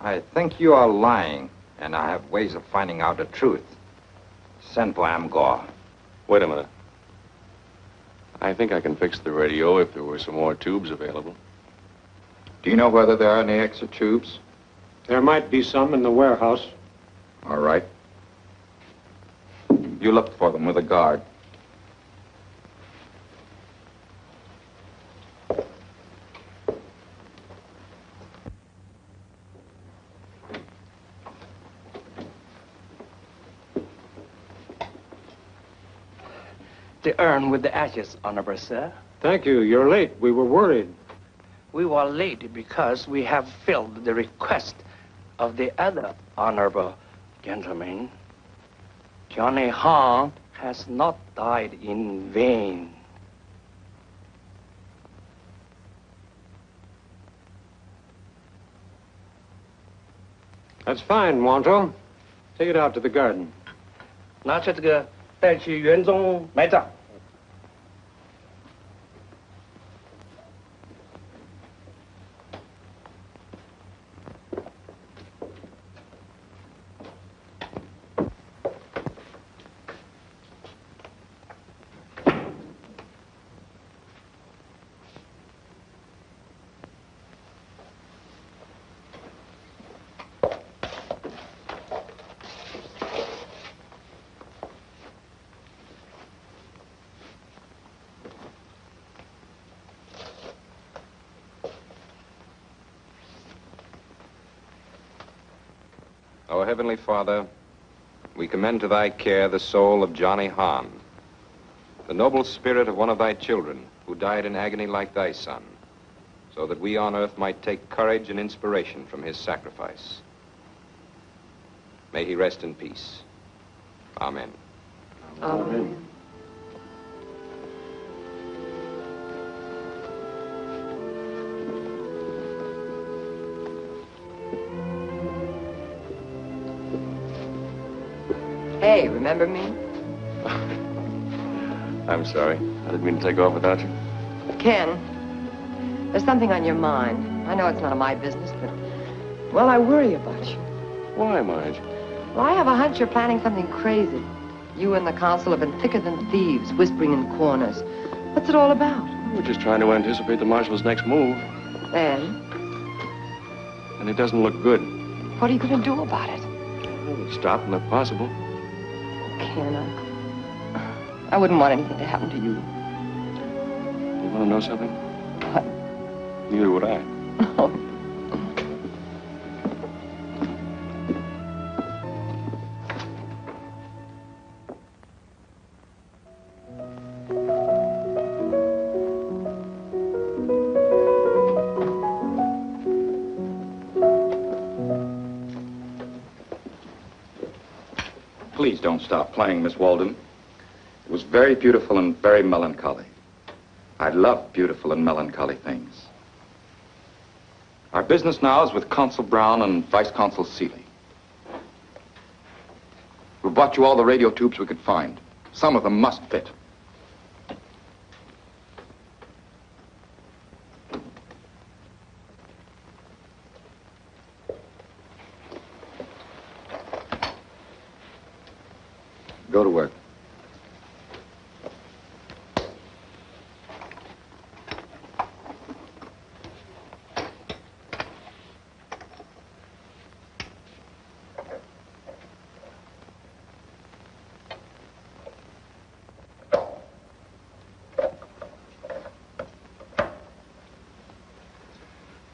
I think you are lying, and I have ways of finding out the truth. Send for Amgor. Wait a minute. I think I can fix the radio if there were some more tubes available. Do you know whether there are any extra tubes? There might be some in the warehouse. All right. You look for them with a guard. the urn with the ashes, Honorable Sir. Thank you. You're late. We were worried. We were late because we have filled the request of the other honorable gentleman. Johnny Hahn has not died in vain. That's fine, Wanto. Take it out to the garden. Not yet, the 带去园中埋葬。Father, we commend to thy care the soul of Johnny Hahn, the noble spirit of one of thy children who died in agony like thy son, so that we on earth might take courage and inspiration from his sacrifice. May he rest in peace. Amen. Amen. Hey, remember me? I'm sorry. I didn't mean to take off without you. Ken, there's something on your mind. I know it's none of my business, but, well, I worry about you. Why, Marge? Well, I have a hunch you're planning something crazy. You and the consul have been thicker than thieves, whispering in corners. What's it all about? We're just trying to anticipate the marshal's next move, And and it doesn't look good. what are you going to do about it? We'll stop them if possible. I, I wouldn't want anything to happen to you. You want to know something? What? Neither would I. Please don't stop playing, Miss Walden. It was very beautiful and very melancholy. I love beautiful and melancholy things. Our business now is with Consul Brown and Vice Consul Seeley. We bought you all the radio tubes we could find. Some of them must fit. Go to work.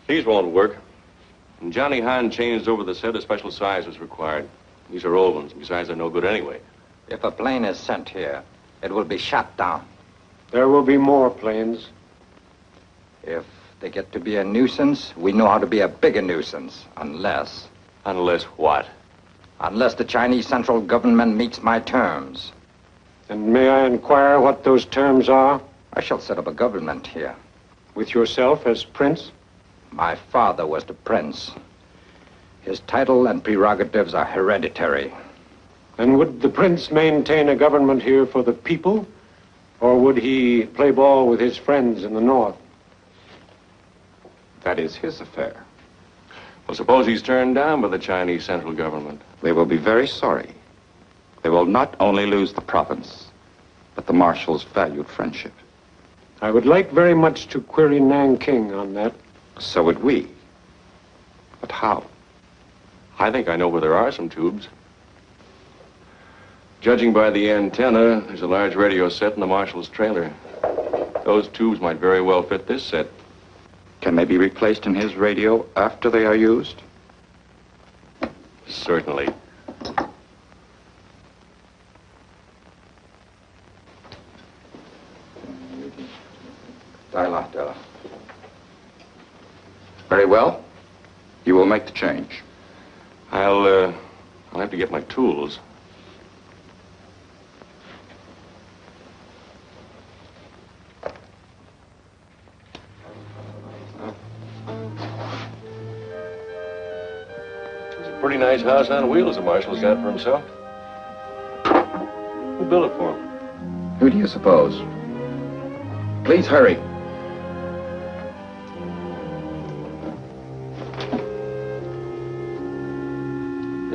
These won't work. When Johnny Hahn changed over the set, a special size was required. These are old ones. And besides, they're no good anyway. If a plane is sent here, it will be shot down. There will be more planes. If they get to be a nuisance, we know how to be a bigger nuisance. Unless. Unless what? Unless the Chinese central government meets my terms. And may I inquire what those terms are? I shall set up a government here. With yourself as prince? My father was the prince. His title and prerogatives are hereditary. And would the prince maintain a government here for the people? Or would he play ball with his friends in the north? That is his affair. Well, suppose he's turned down by the Chinese central government. They will be very sorry. They will not only lose the province, but the marshal's valued friendship. I would like very much to query Nanking on that. So would we. But how? I think I know where there are some tubes. Judging by the antenna, there's a large radio set in the marshal's trailer. Those tubes might very well fit this set. Can they be replaced in his radio after they are used? Certainly. Very well. You will make the change. I'll, uh, I'll have to get my tools. It's a pretty nice house on wheels the marshal's got for himself. Who built it for him? Who do you suppose? Please hurry.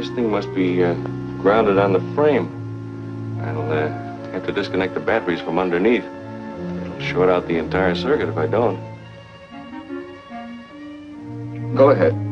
This thing must be uh, grounded on the frame. I'll uh, have to disconnect the batteries from underneath. It'll short out the entire circuit if I don't. Go ahead.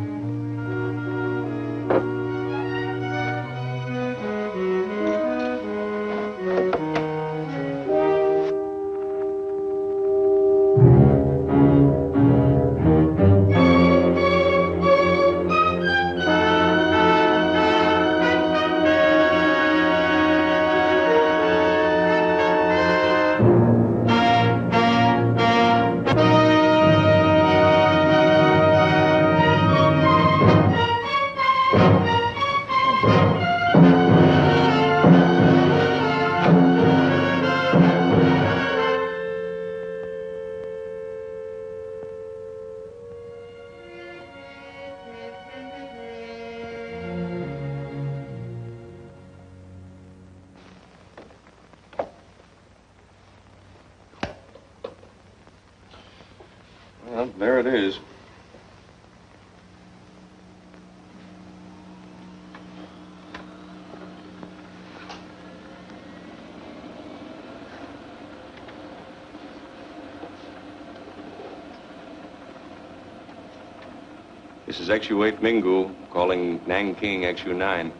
XU8 Mingu calling Nanking XU9.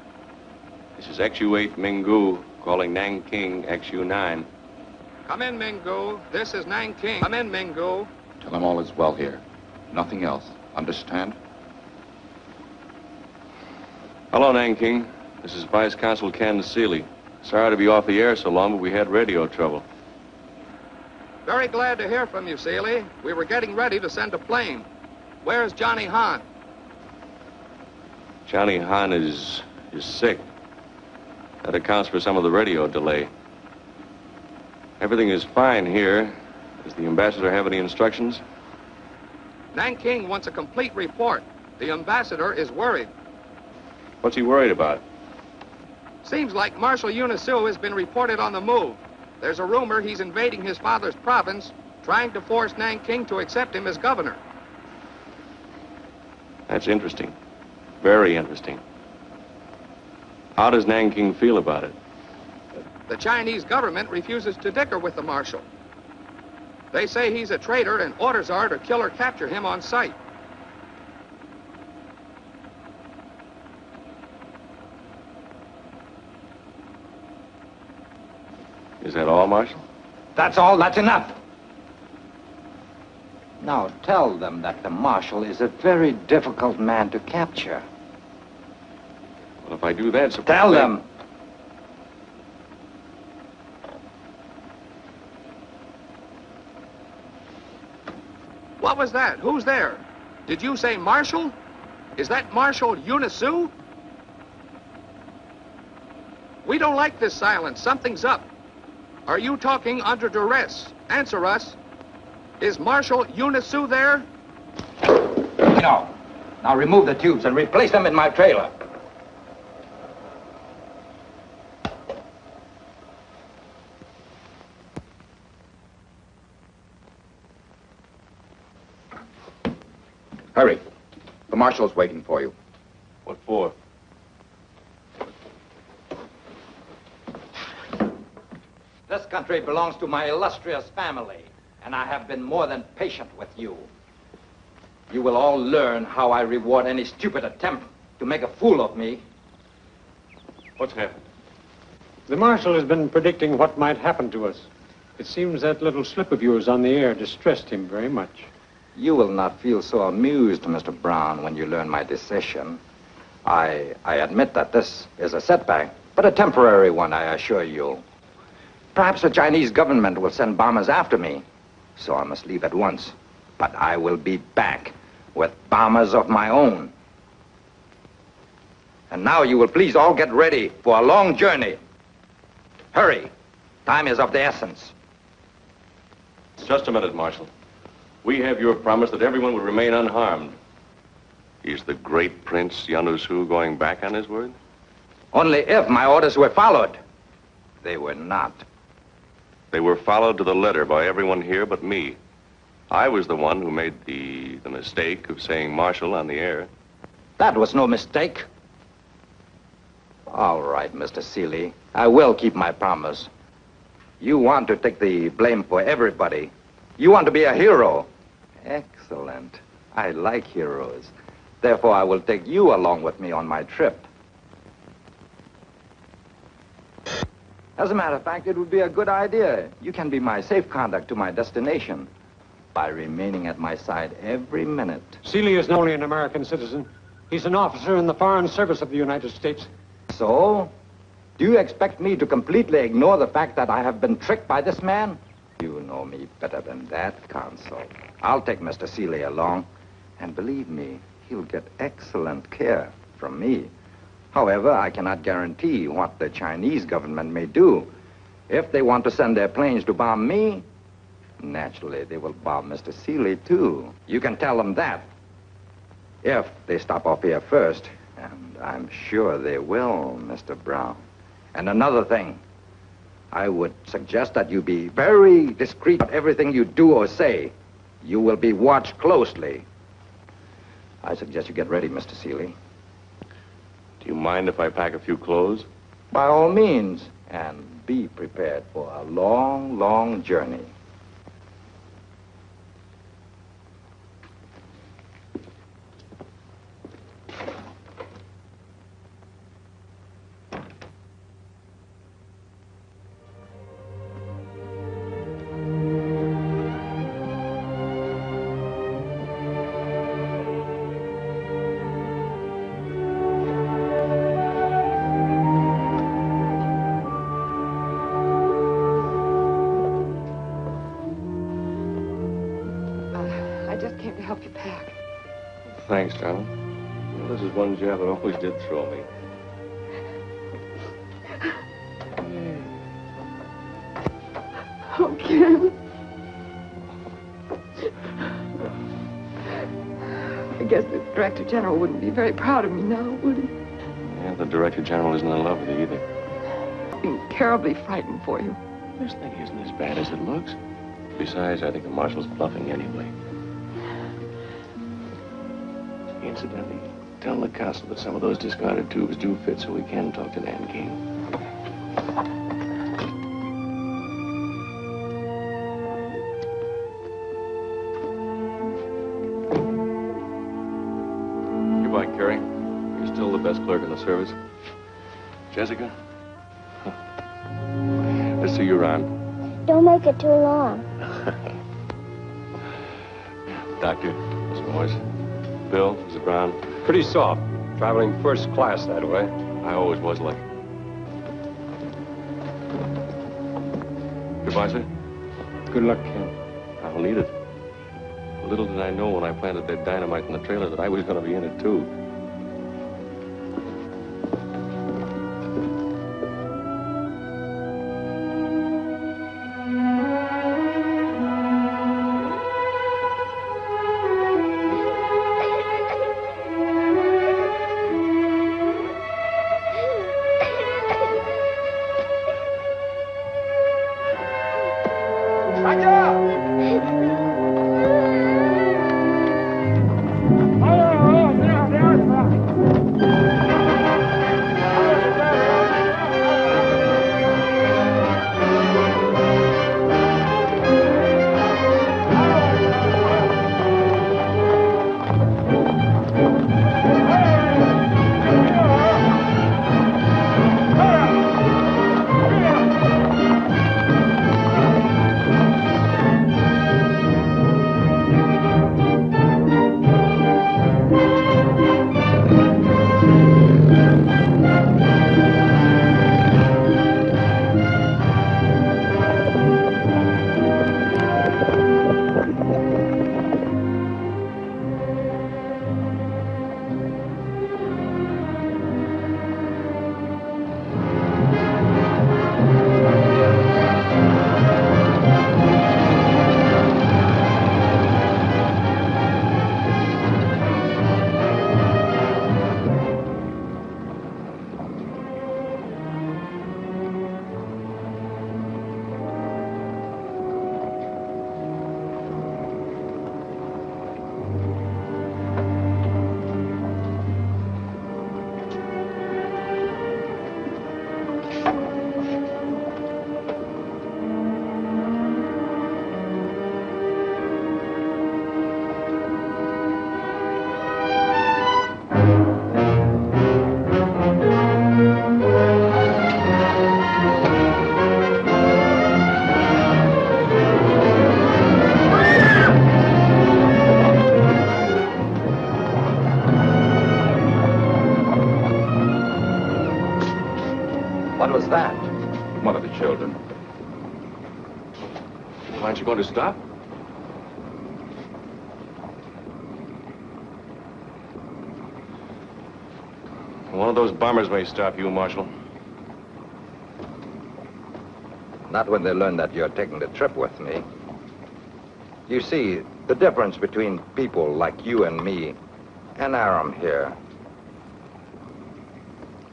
This is XU8 Mingu calling Nanking XU9. Come in, Mingu. This is Nanking. Come in, Mingu. Tell him all is well here. Nothing else. Understand? Hello, Nanking. This is Vice Consul Ken Seeley. Sorry to be off the air so long, but we had radio trouble. Very glad to hear from you, Seeley. We were getting ready to send a plane. Where's Johnny Hahn? Johnny Hahn is is sick. That accounts for some of the radio delay. Everything is fine here. Does the ambassador have any instructions? Nanking wants a complete report. The ambassador is worried. What's he worried about? Seems like Marshal Unisu has been reported on the move. There's a rumor he's invading his father's province, trying to force Nanking to accept him as governor. That's interesting. Very interesting. How does Nanking feel about it? The Chinese government refuses to dicker with the marshal. They say he's a traitor and orders are to kill or capture him on sight. Is that all, Marshal? That's all. That's enough. Now tell them that the marshal is a very difficult man to capture. Well, if I do that, suppose Tell them. What was that? Who's there? Did you say Marshal? Is that Marshal Unisu? We don't like this silence. Something's up. Are you talking under duress? Answer us. Is Marshal Unisu there? No. Now remove the tubes and replace them in my trailer. Hurry. The marshal's waiting for you. What for? This country belongs to my illustrious family, and I have been more than patient with you. You will all learn how I reward any stupid attempt to make a fool of me. What's happened? The Marshal has been predicting what might happen to us. It seems that little slip of yours on the air distressed him very much. You will not feel so amused, Mr. Brown, when you learn my decision. I, I admit that this is a setback, but a temporary one, I assure you. Perhaps the Chinese government will send bombers after me, so I must leave at once. But I will be back with bombers of my own. And now you will please all get ready for a long journey. Hurry. Time is of the essence. Just a minute, Marshal. We have your promise that everyone will remain unharmed. Is the great Prince Yanusu going back on his word? Only if my orders were followed. They were not. They were followed to the letter by everyone here but me. I was the one who made the, the mistake of saying Marshal on the air. That was no mistake. All right, Mr. Seeley. I will keep my promise. You want to take the blame for everybody. You want to be a hero. Excellent. I like heroes. Therefore, I will take you along with me on my trip. As a matter of fact, it would be a good idea. You can be my safe conduct to my destination by remaining at my side every minute. Seeley is not only an American citizen, he's an officer in the Foreign Service of the United States. So, do you expect me to completely ignore the fact that I have been tricked by this man? You know me better than that, Consul. I'll take Mr. Seeley along, and believe me, he'll get excellent care from me. However, I cannot guarantee what the Chinese government may do. If they want to send their planes to bomb me, naturally they will bomb Mr. Seeley too. You can tell them that. If they stop off here first, and I'm sure they will, Mr. Brown. And another thing, I would suggest that you be very discreet about everything you do or say. You will be watched closely. I suggest you get ready, Mr. Seeley. Do you mind if I pack a few clothes? By all means, and be prepared for a long, long journey. Be very proud of me now, would he? Yeah, the Director General isn't in love with you either. Been terribly frightened for you. This thing isn't as bad as it looks. Besides, I think the Marshal's bluffing anyway. Incidentally, tell the castle that some of those discarded tubes do fit so we can talk to Nanking. Still the best clerk in the service. Jessica? Let's see you around. Don't make it too long. Doctor, Miss Morris. Bill, Mr. Brown. Pretty soft. Traveling first class that way. I always was lucky. Goodbye, sir. Good luck, Ken. I'll need it. Little did I know when I planted that dynamite in the trailer that I was going to be in it, too. That? One of the children. Why aren't you going to stop? One of those bombers may stop you, Marshal. Not when they learn that you're taking the trip with me. You see, the difference between people like you and me and Aram here.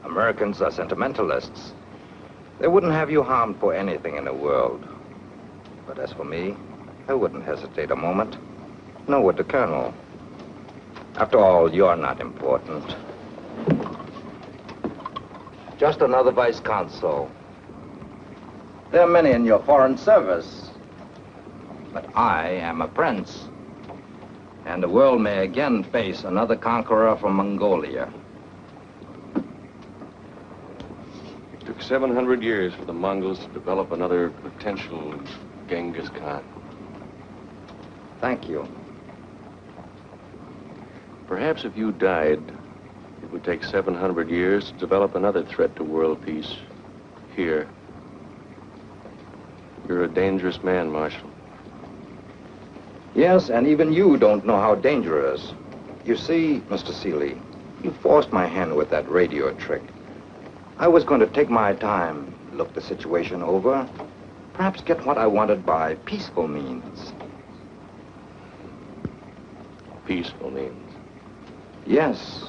Americans are sentimentalists. They wouldn't have you harmed for anything in the world. But as for me, I wouldn't hesitate a moment. Nor would the Colonel. After all, you're not important. Just another vice consul. There are many in your foreign service. But I am a prince. And the world may again face another conqueror from Mongolia. It took 700 years for the Mongols to develop another potential Genghis Khan. Thank you. Perhaps if you died, it would take 700 years to develop another threat to world peace. Here. You're a dangerous man, Marshal. Yes, and even you don't know how dangerous. You see, Mr. Seeley, you forced my hand with that radio trick. I was going to take my time, look the situation over, perhaps get what I wanted by peaceful means. Peaceful means. Yes.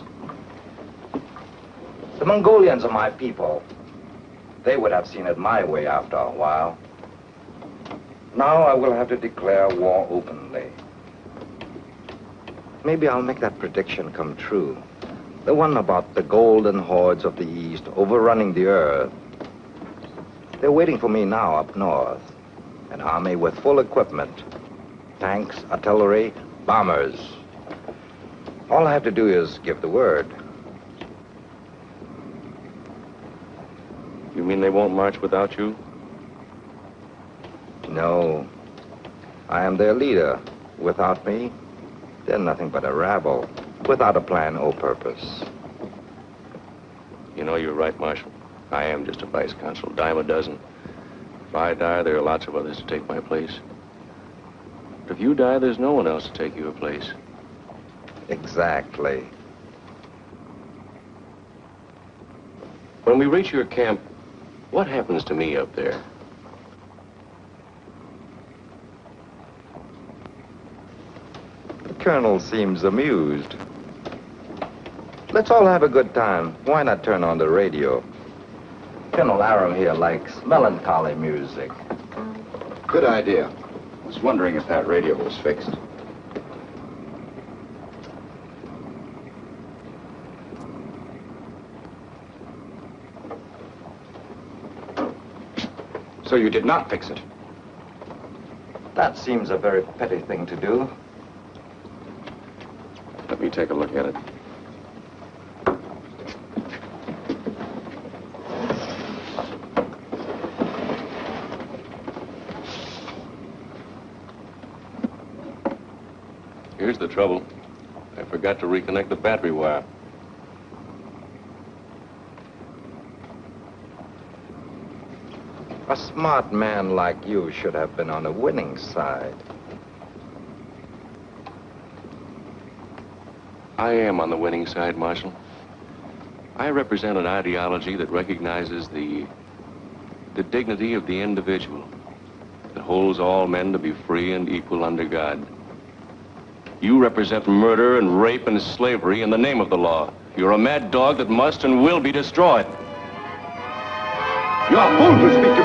The Mongolians are my people. They would have seen it my way after a while. Now I will have to declare war openly. Maybe I'll make that prediction come true. The one about the golden hordes of the East overrunning the earth. They're waiting for me now up north. An army with full equipment. Tanks, artillery, bombers. All I have to do is give the word. You mean they won't march without you? No. I am their leader. Without me, they're nothing but a rabble. Without a plan or purpose. You know, you're right, Marshal. I am just a vice consul, dime a dozen. If I die, there are lots of others to take my place. But if you die, there's no one else to take your place. Exactly. When we reach your camp, what happens to me up there? The colonel seems amused. Let's all have a good time. Why not turn on the radio? Colonel Aram here likes melancholy music. Good idea. I was wondering if that radio was fixed. So you did not fix it? That seems a very petty thing to do. Let me take a look at it. Trouble. I forgot to reconnect the battery wire. A smart man like you should have been on the winning side. I am on the winning side, Marshal. I represent an ideology that recognizes the the dignity of the individual, that holds all men to be free and equal under God. You represent murder and rape and slavery in the name of the law. You're a mad dog that must and will be destroyed. You are a fool to speak